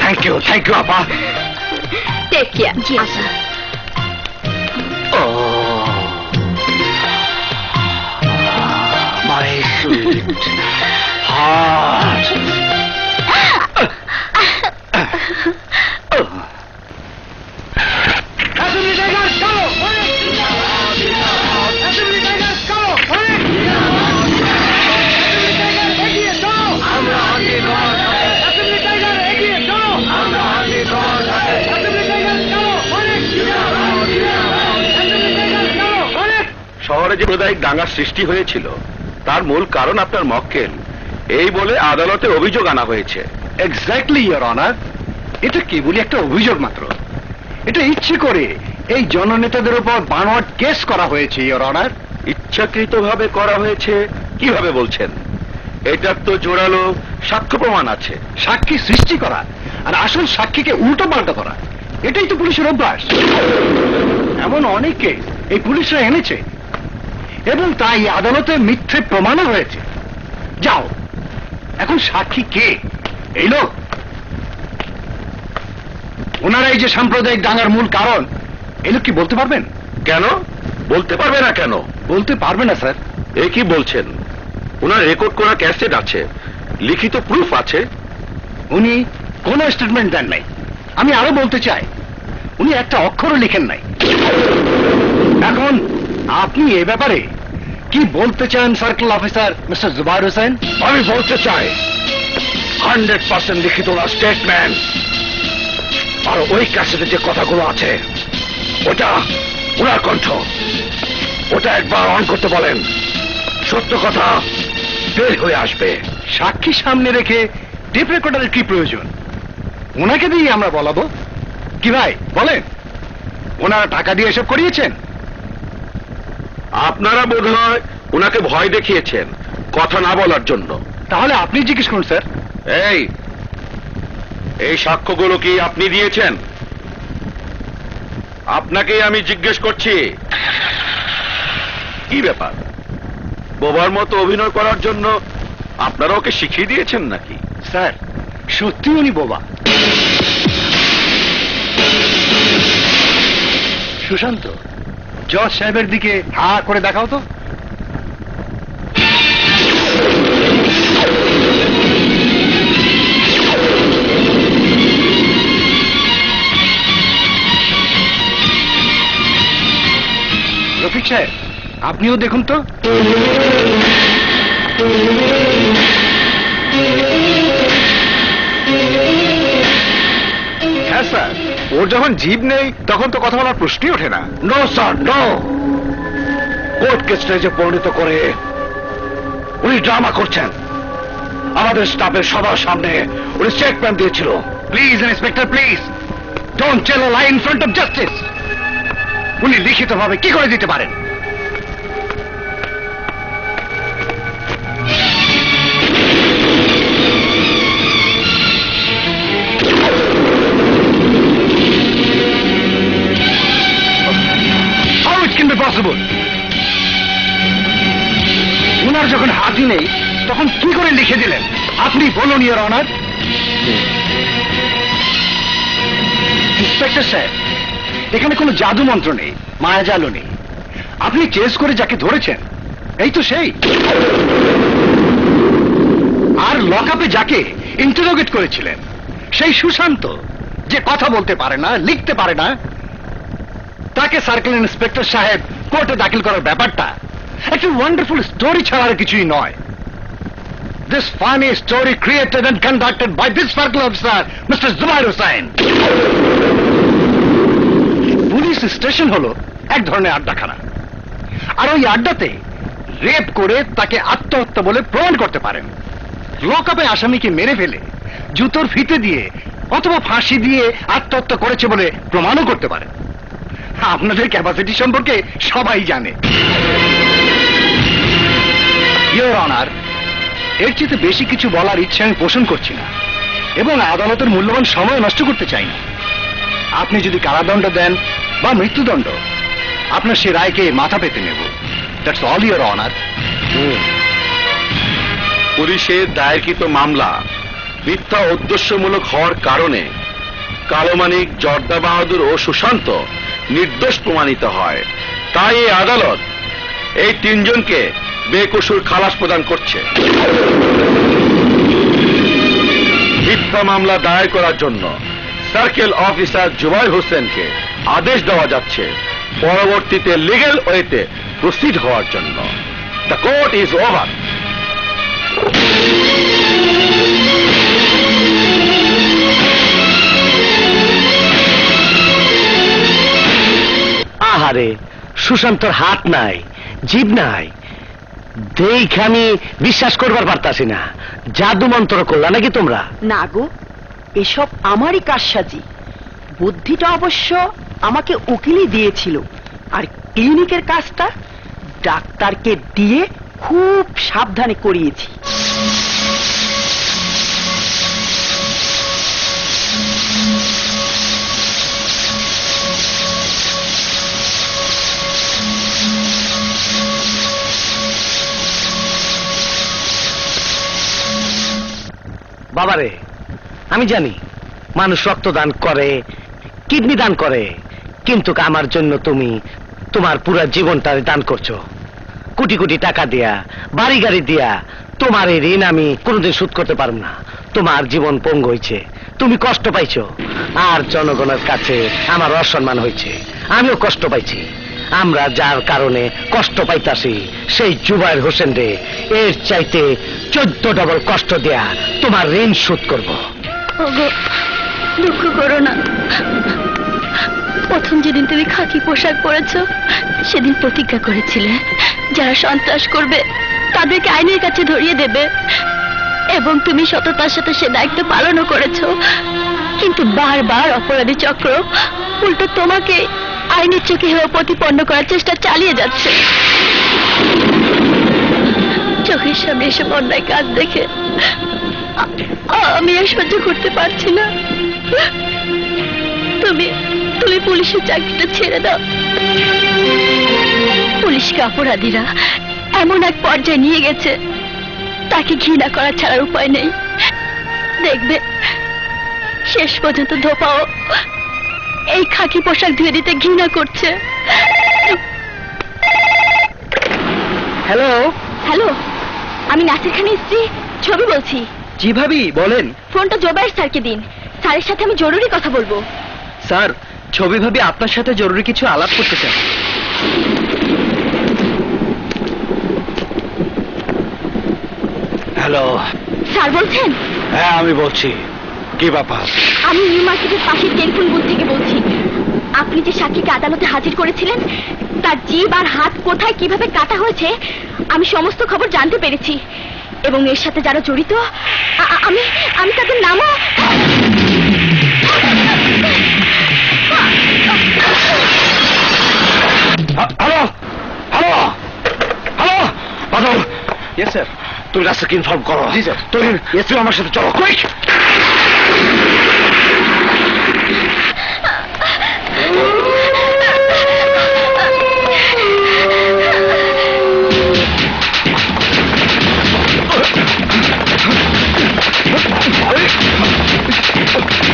থ্যাংক ইউ থ্যাংক ইউ আপা। টেক কেয়ার জি আচ্ছা ও মাই সুইট শহরে দাঙ্গার সৃষ্টি হয়েছিল। তার মূল কারণ আপনার মক্কেল। এই বলে আদালতে অভিযোগ আনা হয়েছে। এক্স্যাক্টলি ইয়োর অনার এটা কেবলই একটা অভিযোগ মাত্র। এটা ইচ্ছে করে এই জননেতাদের উপর বানোয়াট কেস করা হয়েছে ইয়োর অনার ইচ্ছাকৃতভাবে করা হয়েছে? কীভাবে বলছেন? এটার তো জোরালো সাক্ষ্য প্রমাণ আছে। সাক্ষী সৃষ্টি করা আর আসল সাক্ষীকে উল্টো পাল্টা করা। এটাই তো পুলিশের অভ্যাস। এমন অনেককে এই পুলিশরা এনেছে। এবং তাই আদালতে মিথ্যে প্রমাণও হয়েছে। যাও। এখন সাক্ষী কে? এই লোক। ওনারা এই যে সাম্প্রদায়িক দাঙ্গার মূল কারণ এই লোক কি বলতে পারবেন? কেন? বলতে পারবে না কেন? বলতে পারবে না স্যার। এ কি বলছেন? ওনার রেকর্ড করা ক্যাসেট আছে লিখিত প্রুফ আছে। উনি কোনো স্টেটমেন্ট দেন নাই। আমি আরও বলতে চাই উনি একটা অক্ষরও লিখেন নাই। এখন আপনি এ ব্যাপারে কি বলতে চান circle officer? Mister Zubair Hossain? আমি বলতে চাই হান্ড্রেড পার্সেন্ট লিখিত ওনার স্টেটমেন্ট আর ওই ক্যাসেটে যে কথাগুলো আছে ওটা ওনার কণ্ঠ। ওটা একবার অন করতে বলেন। সত্য কথা বের হয়ে আসবে। সাক্ষী সামনে রেখে টেপ রেকর্ডারের কি প্রয়োজন? ওনাকে দিয়ে আমরা বলাবো। কি ভাই বলেন। ওনারা টাকা দিয়ে এসব করিয়েছেন? আপনারা বোধ হয় ওনাকে ভয় দেখিয়েছেন কথা না বলার জন্য। তাহলে আপনি জিজ্ঞেস করুন স্যার। এই এই সাক্ষ্যগুলো কি আপনি দিয়েছেন? আপনাকেই আমি জিজ্ঞেস করছি। কি ব্যাপার? বোবার মতো অভিনয় করার জন্য আপনারা ওকে শিখিয়ে দিয়েছেন নাকি? স্যার সত্যি উনি বোবা। সুশান্ত জজ সাহেবের দিকে হা করে দেখাও তো। রফিক সাহেব আপনিও দেখুন তো। হ্যাঁ স্যার। ওর যখন জীব নেই, তখন তো কথা বলার প্রশ্নই ওঠে না। নো স্যার নো কোর্ট কেসটা যে পরিণত করে উনি ড্রামা করছেন। আমাদের স্টাফের সবার সামনে উনি স্টেটমেন্ট দিয়েছিল। Please inspector please don't tell line lie in front of justice উনি লিখিতভাবে কি করে দিতে পারেন? Can be possible? উনার যখন হাতই নেই, তখন কি করে লিখে দিলেন? আপনি বলুন ইয়ার অনার ইন্সপেক্টর সাহেব, এখানে কোনো জাদু মন্ত্র নেই মায়াজালও নেই। আপনি চেস করে যাকে ধরেছেন, এই তো সেই। আর লক আপে যাকে ইন্টারোগেট করেছিলেন, সেই সুশান্ত, যে কথা বলতে পারে না, লিখতে পারে না তাকে সার্কেল ইন্সপেক্টর সাহেব কোর্টে দাখিল করার ব্যাপারটা একটি ওয়ান্ডারফুল স্টোরি ছাড়া কিছুই নয় This funny story created and conducted by this circle officer, Mr. Zubair Hussain. Police station হলো এক ধরনের আড্ডাখানা আর ওই আড্ডাতে রেপ করে তাকে আত্মহত্যা বলে প্রমাণ করতে পারেন লকআপে আসামিকে মেরে ফেলে জুতোর ফিতে দিয়ে অথবা ফাঁসি দিয়ে আত্মহত্যা করেছে বলে প্রমাণও করতে পারেন আপনাদের ক্যাপাসিটি সম্পর্কে সবাই জানে। ইয়োর অনার এর চেয়ে বেশি কিছু বলার ইচ্ছে আমি পোষণ করছি না এবং আদালতের মূল্যবান সময় নষ্ট করতে চাই না। আপনি যদি কারাদণ্ড দেন বা মৃত্যুদণ্ড, আপনার সে রায়কে মাথা পেতে নেব। দ্যাটস অল ইউর অনার পুলিশের দায়েরকৃত মামলা মিথ্যা উদ্দেশ্যমূলক হওয়ার কারণে কালোমানিক জর্দা বাহাদুর ও সুশান্ত নির্দোষ প্রমাণিত হয়। তাই এই আদালত এই তিনজনকে বেকসুর খালাস প্রদান করছে। মিথ্যা মামলা দায়ের করার জন্য সার্কেল অফিসার জুবাই হোসেনকে আদেশ দেওয়া যাচ্ছে। পরবর্তীতে লিগেল ওয়েতে প্রসিড হওয়ার জন্য। The court is over. আহারে সুশান্তর হাত নাই, জীব নাই। দেখে আমি বিশ্বাস করবার না। জাদু মন্ত্র করলা নাকি তোমরা? না গো, এসব আমারই কারসাজি। বুদ্ধিটা অবশ্য আমাকে উকিলই দিয়েছিল, আর ক্লিনিকের কাজটা ডাক্তারকে দিয়ে খুব সাবধানে করিয়েছি। বাবারে, আমি জানি মানুষ রক্তদান করে, কিডনি দান করে, কিন্তু আমার জন্য তুমি তোমার পুরো জীবনটা দান করছ। কোটি কোটি টাকা দিয়া, বাড়ি গাড়ি দিয়া, তোমার এই ঋণ আমি কোনোদিন শোধ করতে পারব না। তোমার জীবন পঙ্গ হয়েছে, তুমি কষ্ট পাইছো। আর জনগণের কাছে আমার অসম্মান হয়েছে, আমিও কষ্ট পাইছি। আমরা যার কারণে কষ্ট পাইতাছি, সেই জুবাইর হোসেন রে, এর চাইতে চোদ্দ ডবল কষ্ট দেয়া তোমার ঋণ শোধ করব। দুঃখ করো না। প্রথম যেদিন তুমি খাকি পোশাক পরেছো, সেদিন প্রতিজ্ঞা করেছিলে, যারা সন্ত্রাস করবে, তাদেরকে আইনের কাছে ধরিয়ে দেবে, এবং তুমি সততার সাথে সে দায়িত্ব পালনও করেছ। কিন্তু বারবার অপরাধী চক্র উল্টো তোমাকে আইনের চোখে হেয় প্রতিপন্ন করার চেষ্টা চালিয়ে যাচ্ছে। চোখের সামনে এসব অন্যায় কাজ দেখে আমি আর সহ্য করতে পারছি না। তুমি তুমি পুলিশের চাকরিটা ছেড়ে দাও। পুলিশকে অপরাধীরা এমন এক পর্যায়ে নিয়ে গেছে। তাকে ঘৃণা করা ছাড়ার উপায় নেই। দেখবে, শেষ পর্যন্ত ধোপাও এই খাকি পোশাক ধুয়ে দিতে ঘৃণা করছে। হ্যালো? হ্যালো আমি নাসির খানের স্ত্রী ছবি বলছি। জি ভাবি বলেন। ফোনটা জোবাইর স্যারকে দিন। স্যারের সাথে আমি জরুরি কথা বলব। স্যার ছবি ভাবি আপনার সাথে জরুরি কিছু আলাপ করতে চান হ্যালো। স্যার বলছেন? হ্যাঁ আমি বলছি। কি ব্যাপার আমি নিউ মার্কেটের পাশের টেলিফোন বুথ থেকে বলছি আপনি যে সাক্ষীকে আদালতে হাজির করেছিলেন তার জিভ আর হাত কোথায় কীভাবে কাটা হয়েছে আমি সমস্ত খবর জানতে পেরেছি। এবং এর সাথে যারা জড়িত আমি আমি তাদের নামও hello hello hello Badal yes sir তুমি রাস্তাকে ইনফর্ম করো। জি স্যার তুমি তুমি আমার সাথে চলো। কুইক আমাকে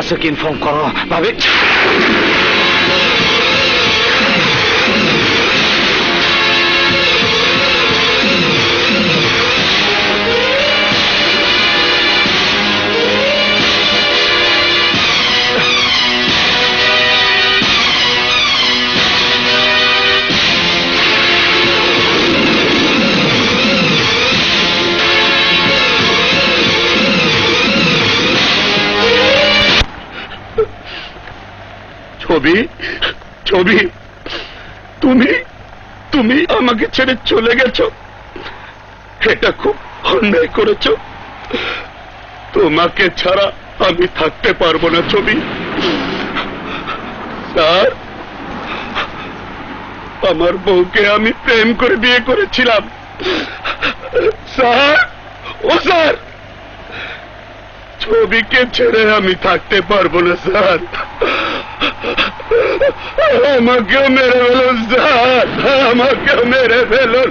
নাসুকে ইনফর্ম করো? ভাবি ছবি ছবি, তুমি তুমি আমাকে ছেড়ে চলে গেছো। এটা খুব অন্যায় করেছ। তোমাকে ছাড়া আমি থাকতে পারব না, ছবি। স্যার, আমার বউকে আমি প্রেম করে বিয়ে করেছিলাম। স্যার, ও স্যার, ছবিকে ছেড়ে আমি থাকতে পারব না, স্যার। আমাকেও মেরে ফেলুন, স্যার। আমাকেও মেরে ফেলুন।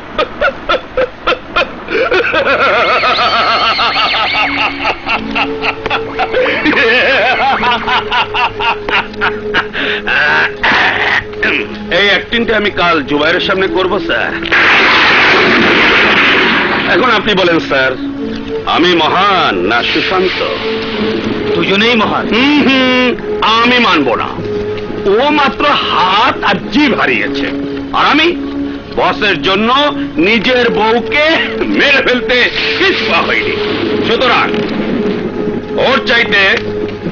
এই অ্যাক্টিংটা আমি কাল জুবাইরের সামনে করব, স্যার। এখন আপনি বলেন, স্যার, আমি মহান না সুশান্ত। দুজনেই মহান। হুম হুম আমি মানব না। ও মাত্র হাত আর জিভ হারিয়েছে। আর আমি বসের জন্য নিজের বউকে মেরে ফেলতে পিছপা হয়নি। সুতরাং ওর চাইতে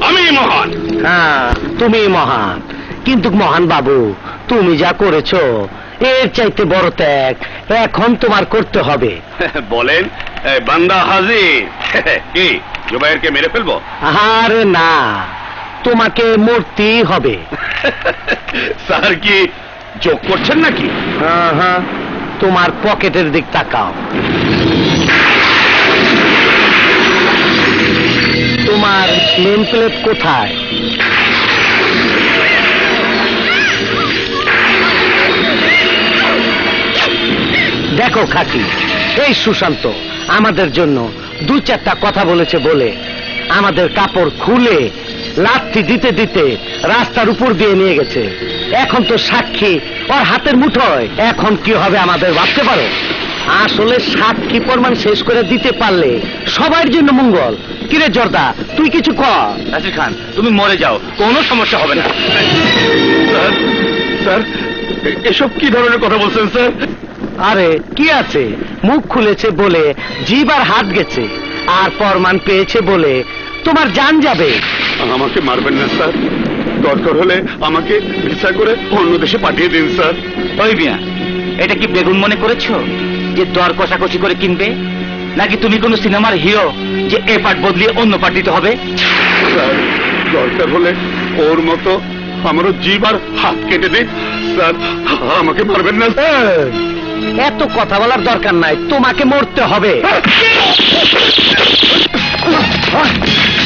আমি মহান। হ্যাঁ তুমি মহান। কিন্তু মহান বাবু তুমি যা করেছ এর চাইতে বড় ত্যাগ এখন তোমার করতে হবে। বলেন বান্দা হাজির। কি? জুবাইরকে মেরে ফেলব? আরে না তোমাকে মূর্তি হবে। স্যার কি যোগ করছেন নাকি? তোমার পকেটের দিক তাকাও। তোমার নেম প্লেট কোথায়? দেখো খাকি এই সুশান্ত আমাদের জন্য দু চারটা কথা বলেছে বলে আমাদের কাপড় খুলে লাথি দিতে দিতে রাস্তার উপর দিয়ে নিয়ে গেছে। এখন তো সাক্ষী ওর হাতের মুঠোয়। এখন কি হবে আমাদের ভাবতে পারো? আসলে সাক্ষী প্রমাণ শেষ করে দিতে পারলে সবার জন্য মঙ্গল। কিরে জর্দা তুই কিছু কর নাসির খান তুমি মরে যাও কোনো সমস্যা হবে না। স্যার স্যার এসব কি ধরনের কথা বলছেন স্যার? আরে কি আছে? মুখ খুলেছে বলে জিভ আর হাত গেছে আর প্রমাণ পেয়েছে বলে তোমার জান যাবে। আমাকে মারবেন না স্যার। দরকার হলে আমাকে ভিসা করে অন্য দেশে পাঠিয়ে দিন স্যার। ওই মিয়া এটা কি বেগুন মনে করেছ? যে দর কষাকষি করে কিনবে? নাকি তুমি কোনো সিনেমার হিরো যে এ পার্ট বদলিয়ে অন্য পার্ট দিতে হবে? স্যার দরকার হলে ওর মতো আমারও জীব আর হাত কেটে দিন। স্যার আমাকে মারবেন না স্যার। এত কথা বলার দরকার নাই তোমাকে মরতে হবে।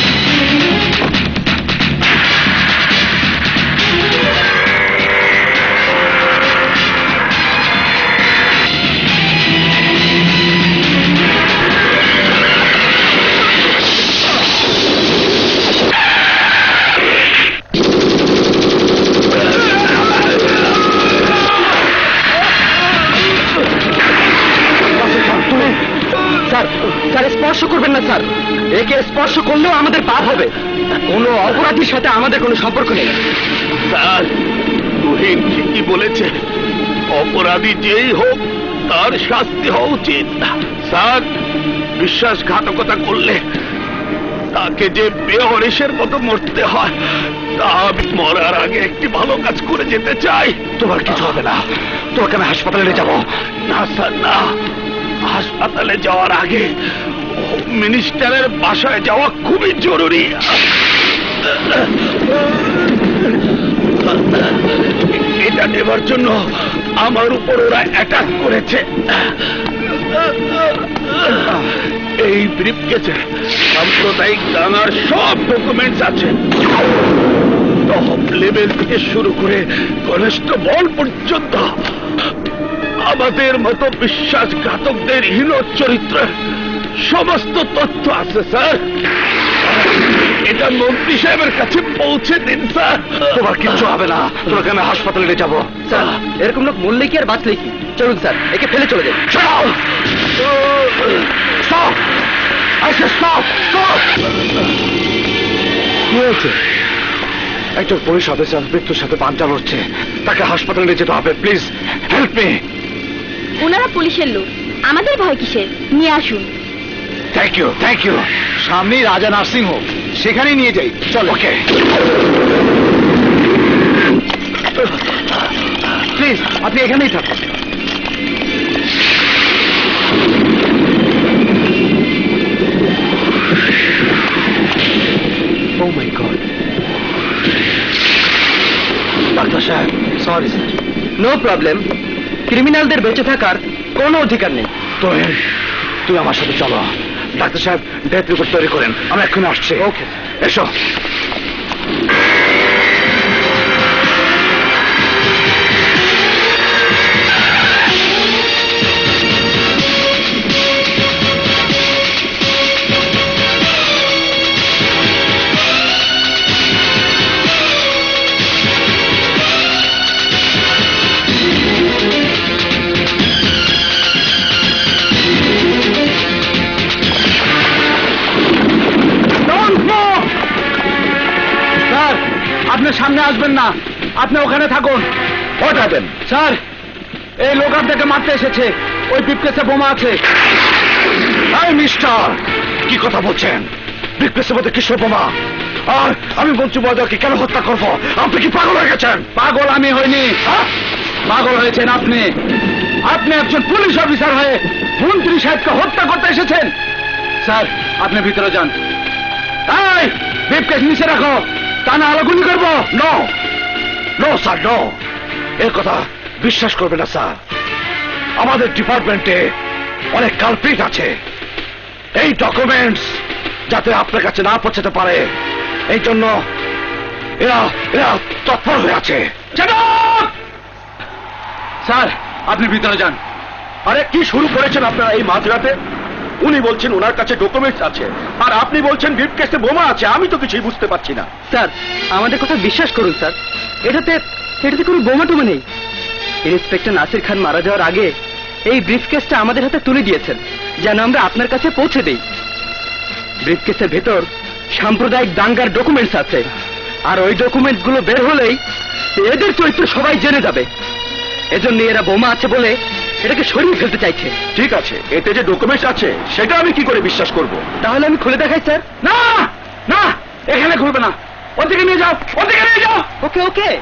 করবেন না স্যার। একে স্পর্শ করলেও আমাদের পাপ হবে। কোনো অপরাধীর সাথে আমাদের কোনো সম্পর্ক নেই। স্যার তুহিন ঠিকই বলেছে। অপরাধী যেই হোক তার শাস্তি হওয়া উচিত। স্যার বিশ্বাসঘাতকতা করলে তাকে যে বেহরিসের মতো মরতে হয় তা আমি মরার আগে একটি ভালো কাজ করে যেতে চাই। তোমার কিছু হবে না। তোমাকে আমি হাসপাতালে যাব। না স্যার না। হাসপাতালে যাওয়ার আগে মিনিস্টারের বাসায় যাওয়া খুবই জরুরি। এটা নেবার জন্য আমার উপর ওরা অ্যাটাক করেছে। এই ব্রিফকেসে সাম্প্রদায়িক দাঙ্গার সব ডকুমেন্টস আছে। টপ লেভেল থেকে শুরু করে কনস্টেবল পর্যন্ত, আমাদের মতো বিশ্বাসঘাতকদের হীন চরিত্রের সমস্ত তথ্য আছে স্যার। এটা মন্ত্রী সাহেবের কাছে পৌঁছে দিন স্যার। তোমার কিচ্ছু হবে না। তোমাকে আমি হাসপাতালে নিয়ে যাব। স্যার এরকম লোক মরলে কি আর বাঁচলে কি? চলুন স্যার একে ফেলে চলে যাই! I said stop! Stop! কি হয়েছে? একজন পুলিশ অফিসার মৃত্যুর সাথে পাঞ্চা লড়ছে। তাকে হাসপাতালে নিয়ে যেতে হবে প্লিজ। হেল্প মি ওনারা পুলিশের লোক। আমাদের ভয় কিসের? নিয়ে আসুন। থ্যাংক ইউ থ্যাংক ইউ সামনেই রাজা নার্সিং হোম সেখানেই নিয়ে যাই। চল। ওকে প্লিজ আপনি এখানেই থাকুন। ও মাই গড ডাক্তার সাহেব সরি স্যার নো প্রবলেম ক্রিমিনালদের বেঁচে থাকার কোনো অধিকার নেই। তুমি আমার সাথে চলো। ডাক্তার সাহেব ডেথ রিপোর্ট তৈরি করেন। আমি এক্ষুনি আসছি। ওকে এসো। আপনি ওখানে থাকুন। ওঠাবেন স্যার এই লোক আপনাকে মারতে এসেছে। ওই পিপকেসে বোমা আছে। মিস্টার! কি কথা বলছেন? বিপ্রেসের মধ্যে কিশোর বোমা? আর আমি বলছি মজাকে কেন হত্যা করব? আপনি কি পাগল হয়ে গেছেন? পাগল আমি হইনি? পাগল হয়েছেন আপনি। আপনি একজন পুলিশ অফিসার হয়ে মন্ত্রী সাহেবকে হত্যা করতে এসেছেন। স্যার আপনি ভিতরে যান। তাই বিপকেস নিচে রাখো। তা না আলো গুলি করব? নো নো স্যার নো এর কথা বিশ্বাস করবে না স্যার আমাদের ডিপার্টমেন্টে অনেক কালপিট আছে। এই ডকুমেন্টস যাতে আপনার কাছে না পৌঁছাতে পারে এই জন্য এরা এরা তৎপর হয়ে আছে। স্যার আপনি ভিতরে যান। আরে কি শুরু করেছেন আপনারা এই মাঝরাতে? উনি বলছেন ওনার কাছে ডকুমেন্টস আছে। আর আপনি বলছেন ব্রিফকেসে বোমা আছে, আমি তো কিছুই বুঝতে পারছি না। স্যার, আমাদের কথা বিশ্বাস করুন, স্যার। এটাতে এটাতে কোনো বোমা টুমা নেই। ইন্সপেক্টর নাসির খান মারা যাওয়ার আগে এই ব্রিফকেসটা আমাদের হাতে তুলে দিয়েছেন, যেন আমরা আপনার কাছে পৌঁছে দেই। ব্রিফকেসের ভেতর সাম্প্রদায়িক দাঙ্গার ডকুমেন্টস আছে। আর ওই ডকুমেন্টসগুলো বের হলেই এদের চরিত্র সবাই জেনে যাবে। এজন্য এরা বোমা আছে বলে এটাকে সরিয়ে ফেলতে চাইছে। ঠিক আছে এতে যে ডকুমেন্টস আছে সেটা আমি কি করে বিশ্বাস করব? তাহলে আমি খুলে দেখাই স্যার। না! না! এখানে ঘুরবে না। ওদিকে নিয়ে যাও ওদিকে নিয়ে যাও! ওকে ওকে।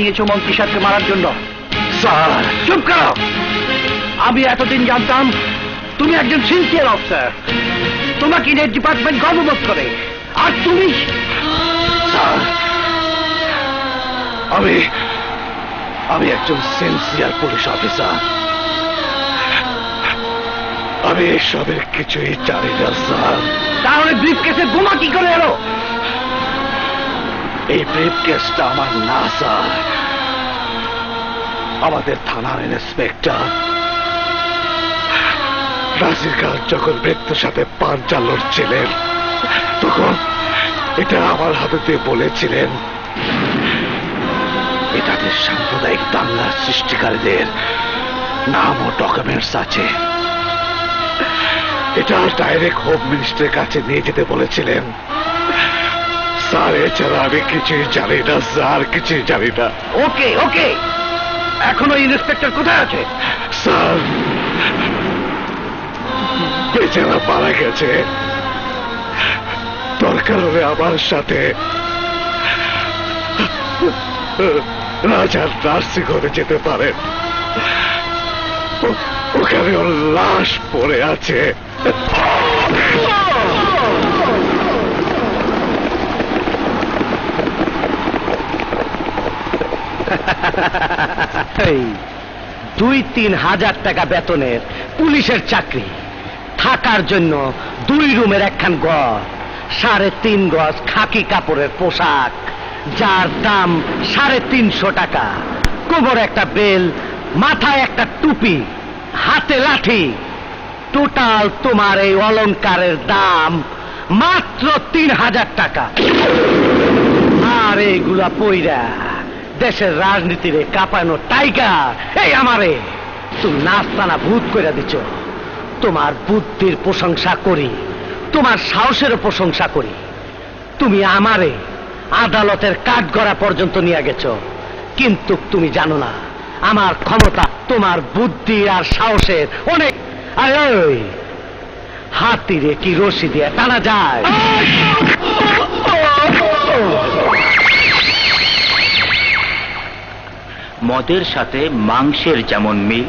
নিয়েছো মন্ত্রী সাহেবকে মারার জন্য। স্যার, চুপ করো। আমি এতদিন জানতাম তুমি একজন সিনসিয়ার অফিসার তোমাকে নিয়ে ডিপার্টমেন্ট গর্ববোধ করে। আর তুমি আমি আমি একজন সেন্সিয়ার পুলিশ অফিসার আমি এসবের কিছুই জানি না, স্যার। তাহলে ব্রিফ কেসে বোমা কি করে এলো? এই ব্রেভ কেসটা আমার না স্যার আমাদের থানার ইন্সপেক্টর নাসির খান যখন সাথে লড়ছিলেন তখন এটা আমার হাতে দিয়ে বলেছিলেন এটাতে সাম্প্রদায়িক দাঙ্গার সৃষ্টিকারীদের নাম ও ডকুমেন্টস আছে এটা ডাইরেক্ট হোম মিনিস্টারের কাছে নিয়ে যেতে বলেছিলেন স্যার এছাড়া আমি কিছুই জানি না স্যার কিছুই জানি না ওকে ওকে এখনও ইন্সপেক্টর কোথায় আছে স্যার বেচারা মারা গেছে দরকার হলে আমার সাথে রাজার নার্সিং হোমে যেতে পারেন ওখানে ওর লাশ পড়ে আছে। এই, দুই তিন হাজার টাকা বেতনের পুলিশের চাকরি। থাকার জন্য দুই রুমের একখান সাড়ে তিন গজ খাকি কাপড়ের পোশাক যার দাম সাড়ে তিনশো টাকা। একটা বেল মাথায় একটা টুপি হাতে লাঠি। টোটাল তোমার এই অলংকারের দাম মাত্র তিন হাজার টাকা। আর এইগুলা পইরা দেশের রাজনীতিরে কাঁপানো টাইগার এই আমারে। তুমি নাস্তানা ভূত করে দিছ। তোমার বুদ্ধির প্রশংসা করি, তোমার সাহসেরও প্রশংসা করি। তুমি আমারে আদালতের কাঠগড়া পর্যন্ত নিয়ে গেছ। কিন্তু তুমি জানো না, আমার ক্ষমতা, তোমার বুদ্ধি আর সাহসের অনেক আরে হাতিরে কি রশি দিয়ে টানা যায়। মদের সাথে মাংসের যেমন মিল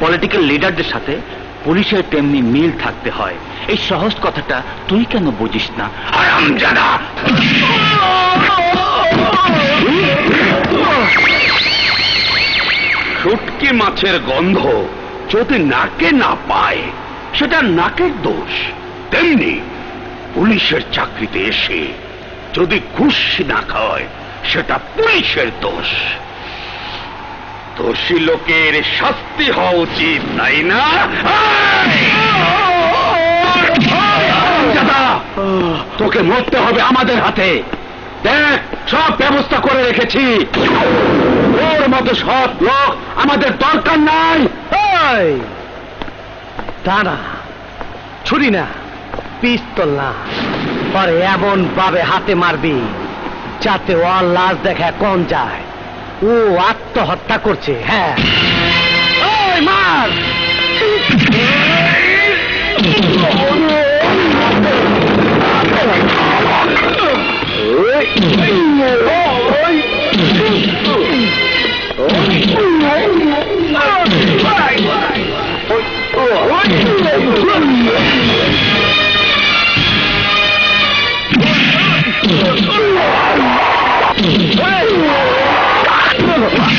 পলিটিক্যাল লিডারদের সাথে পুলিশের তেমনি মিল থাকতে হয়। এই সহজ কথাটা তুই কেন বুঝিস না? আরাম জানা শুটকি মাছের গন্ধ যদি নাকে না পায়, সেটা নাকের দোষ। তেমনি পুলিশের চাকরিতে এসে যদি ঘুষ না খাওয়ায়, সেটা পুলিশের দোষ। দোষী লোকের শাস্তি হওয়া উচিত, তাই না? তোকে মরতে হবে আমাদের হাতে। দেখ, সব ব্যবস্থা করে রেখেছি। ওর মতো সব লোক আমাদের দরকার নাই। দাঁড়া, ছুরি না, পিস্তল না। পরে এমন ভাবে হাতে মারবি, যাতে ও লাশ দেখা কম যায়। ও আত্মহত্যা করছে হ্যাঁ Hey! Oh,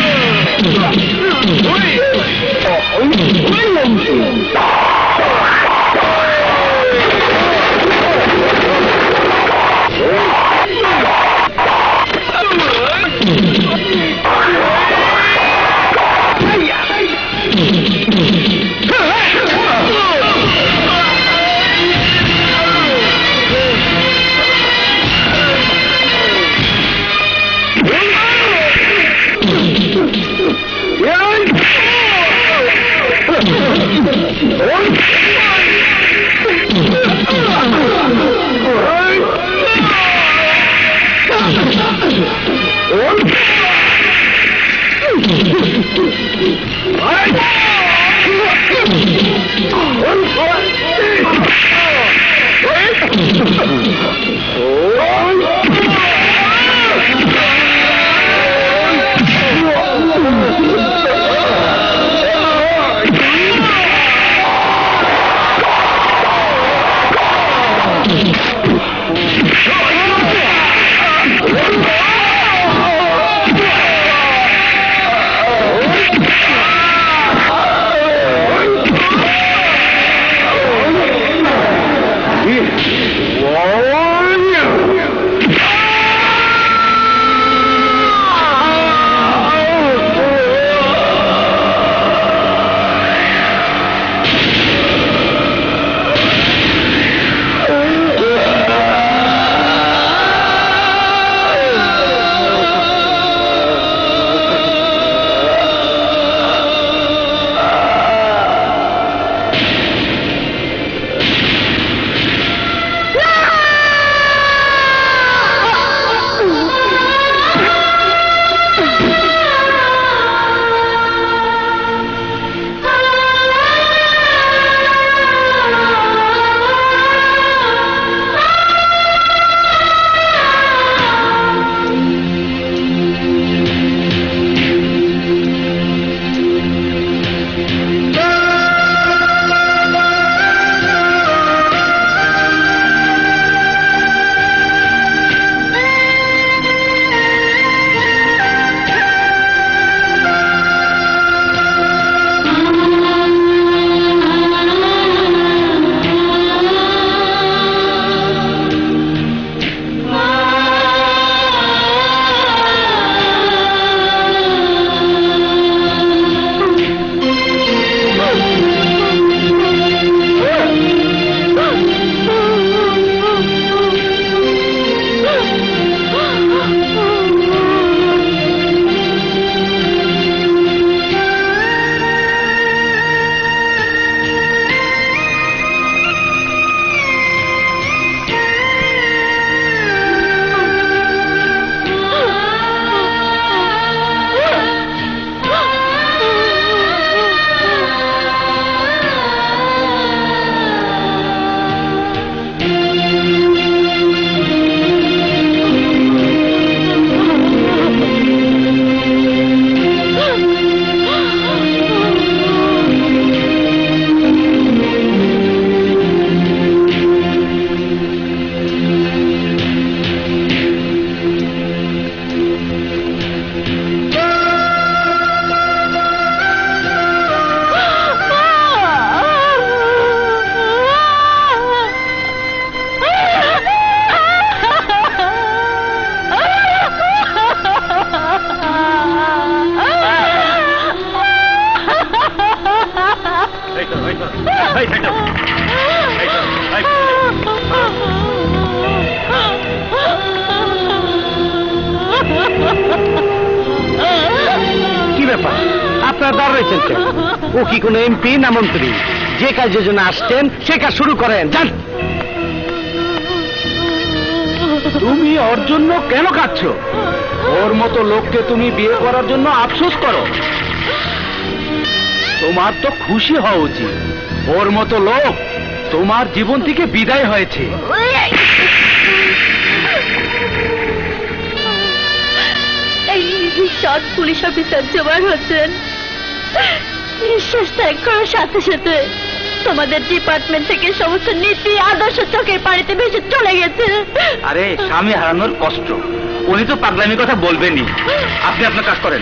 যে কাজের জন্য আসছেন, সে কাজ শুরু করেন। যান। তুমি ওর জন্য কেন কাঁদছ? ওর মতো লোককে তুমি বিয়ে করার জন্য আফসোস করো। তোমার তো খুশি হওয়া উচিত। ওর মতো লোক তোমার জীবন থেকে বিদায় হয়েছে। পুলিশ অফিসার জোবার হোসেন নিঃশ্বাস ত্যাগ করার সাথে সাথে তোমাদের ডিপার্টমেন্ট থেকে সমস্ত নীতি আদর্শ চোখের পানিতে ভেসে চলে গেছে। আরে স্বামী হারানোর কষ্ট। উনি তো পাগলামি কথা বলবেনই। আপনি আপনার কাজ করেন।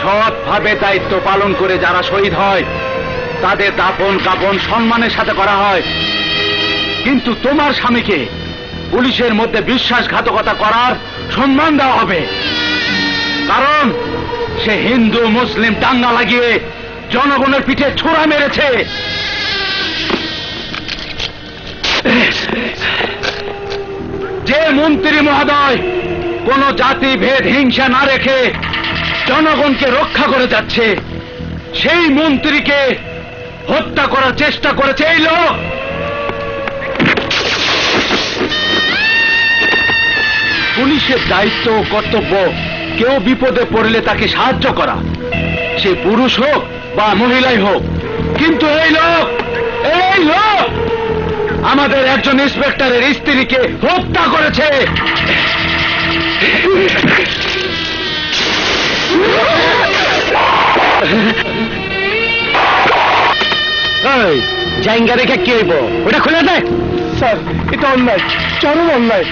সৎভাবে দায়িত্ব পালন করে যারা শহীদ হয় তাদের দাপন কাপন সম্মানের সাথে করা হয়। কিন্তু তোমার স্বামীকে পুলিশের মধ্যে বিশ্বাসঘাতকতা করার সম্মান দেওয়া হবে। কারণ সে হিন্দু, মুসলিম, দাঙ্গা লাগিয়ে জনগণের পিঠে ছোড়া মেরেছে। যে মন্ত্রী মহোদয়, কোন জাতি, ভেদ, হিংসা না রেখে জনগণকে রক্ষা করে যাচ্ছে, সেই মন্ত্রীকে হত্যা করার চেষ্টা করেছে এই লোক। পুলিশের দায়িত্ব কর্তব্য কেউ বিপদে পড়লে তাকে সাহায্য করা। সে পুরুষ হোক বা মহিলাই হোক, কিন্তু এই লোক এই লোক আমাদের একজন ইন্সপেক্টরের স্ত্রীকে হত্যা করেছে। জাইঙ্গা রেখে কি হইব? ওটা খুলে দে। স্যার এটা অন্যায়। চরম অন্যায়।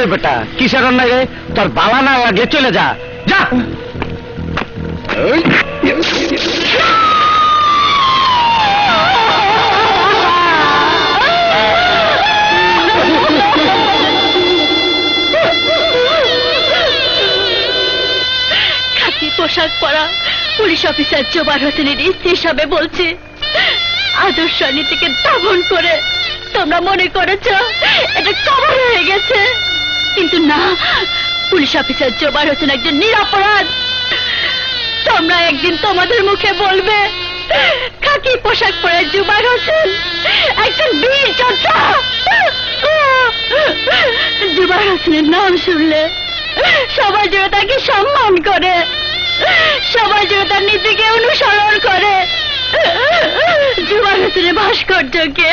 এই বেটা কিসের অন্যায় রে? তোর বালা না লাগে চলে যা। যা! খাকি পোশাক পরা পুলিশ অফিসার জোবার হোসেনের স্ত্রী হিসাবে বলছি আদর্শ নীতিকে দাবন করে তোমরা মনে করেছ, এটা কবর হয়ে গেছে। কিন্তু না, পুলিশ অফিসার জোবার হোসেন একজন নিরাপরাধ। তোমরা একদিন তোমাদের মুখে বলবে, খাকি পোশাক পরে জুবার হোসেন একজন বীর যোদ্ধা। জুবার হোসেনের নাম শুনলে সবাই জুড়ে তাকে সম্মান করে, সবাই জুড়ে তার নীতিকে অনুসরণ করে। জুবার হোসেনের ভাস্কর্যকে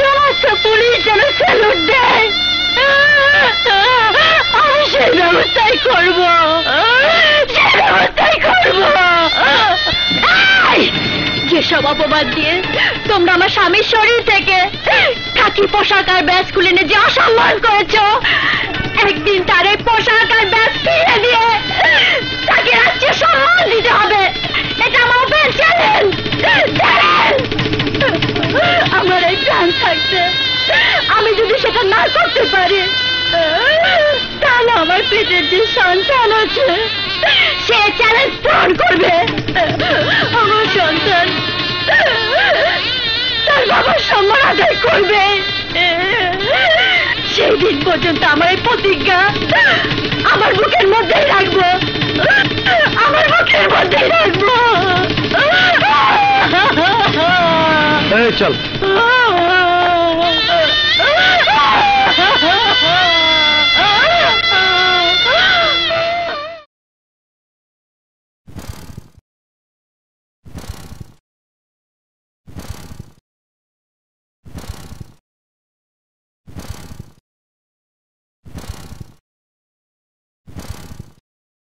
সমস্ত পুলিশ যেন স্যালুট দেয়। আমি সেই ব্যবস্থাই করব। ব্যবস্থাই করব। যেসব অপবাদ দিয়ে তোমরা আমার স্বামীর শরীর থেকে খাকি পোশাক আর ব্যাস খুলে নিয়ে যে অসম্মান করেছ, একদিন তার এই পোশাক আর ব্যাস ফিরে দিয়ে তাকে রাষ্ট্রীয় সম্মান দিতে হবে। এটা আমার চ্যালেঞ্জ চ্যালেঞ্জ আমার এই প্রাণ থাকতে, আমি যদি সেটা না করতে পারি, তাহলে আমার পেটের যে সন্তান আছে, সে চ্যালেঞ্জ পূরণ করবে। আমার সন্তান, তার বাবার সম্মান আদায় করবে। সেই দিন পর্যন্ত আমার এই প্রতিজ্ঞা আমার বুকের মধ্যেই রাখব। আমার বুকের মধ্যেই রাখব। मैं चल। हाँ, हाँ।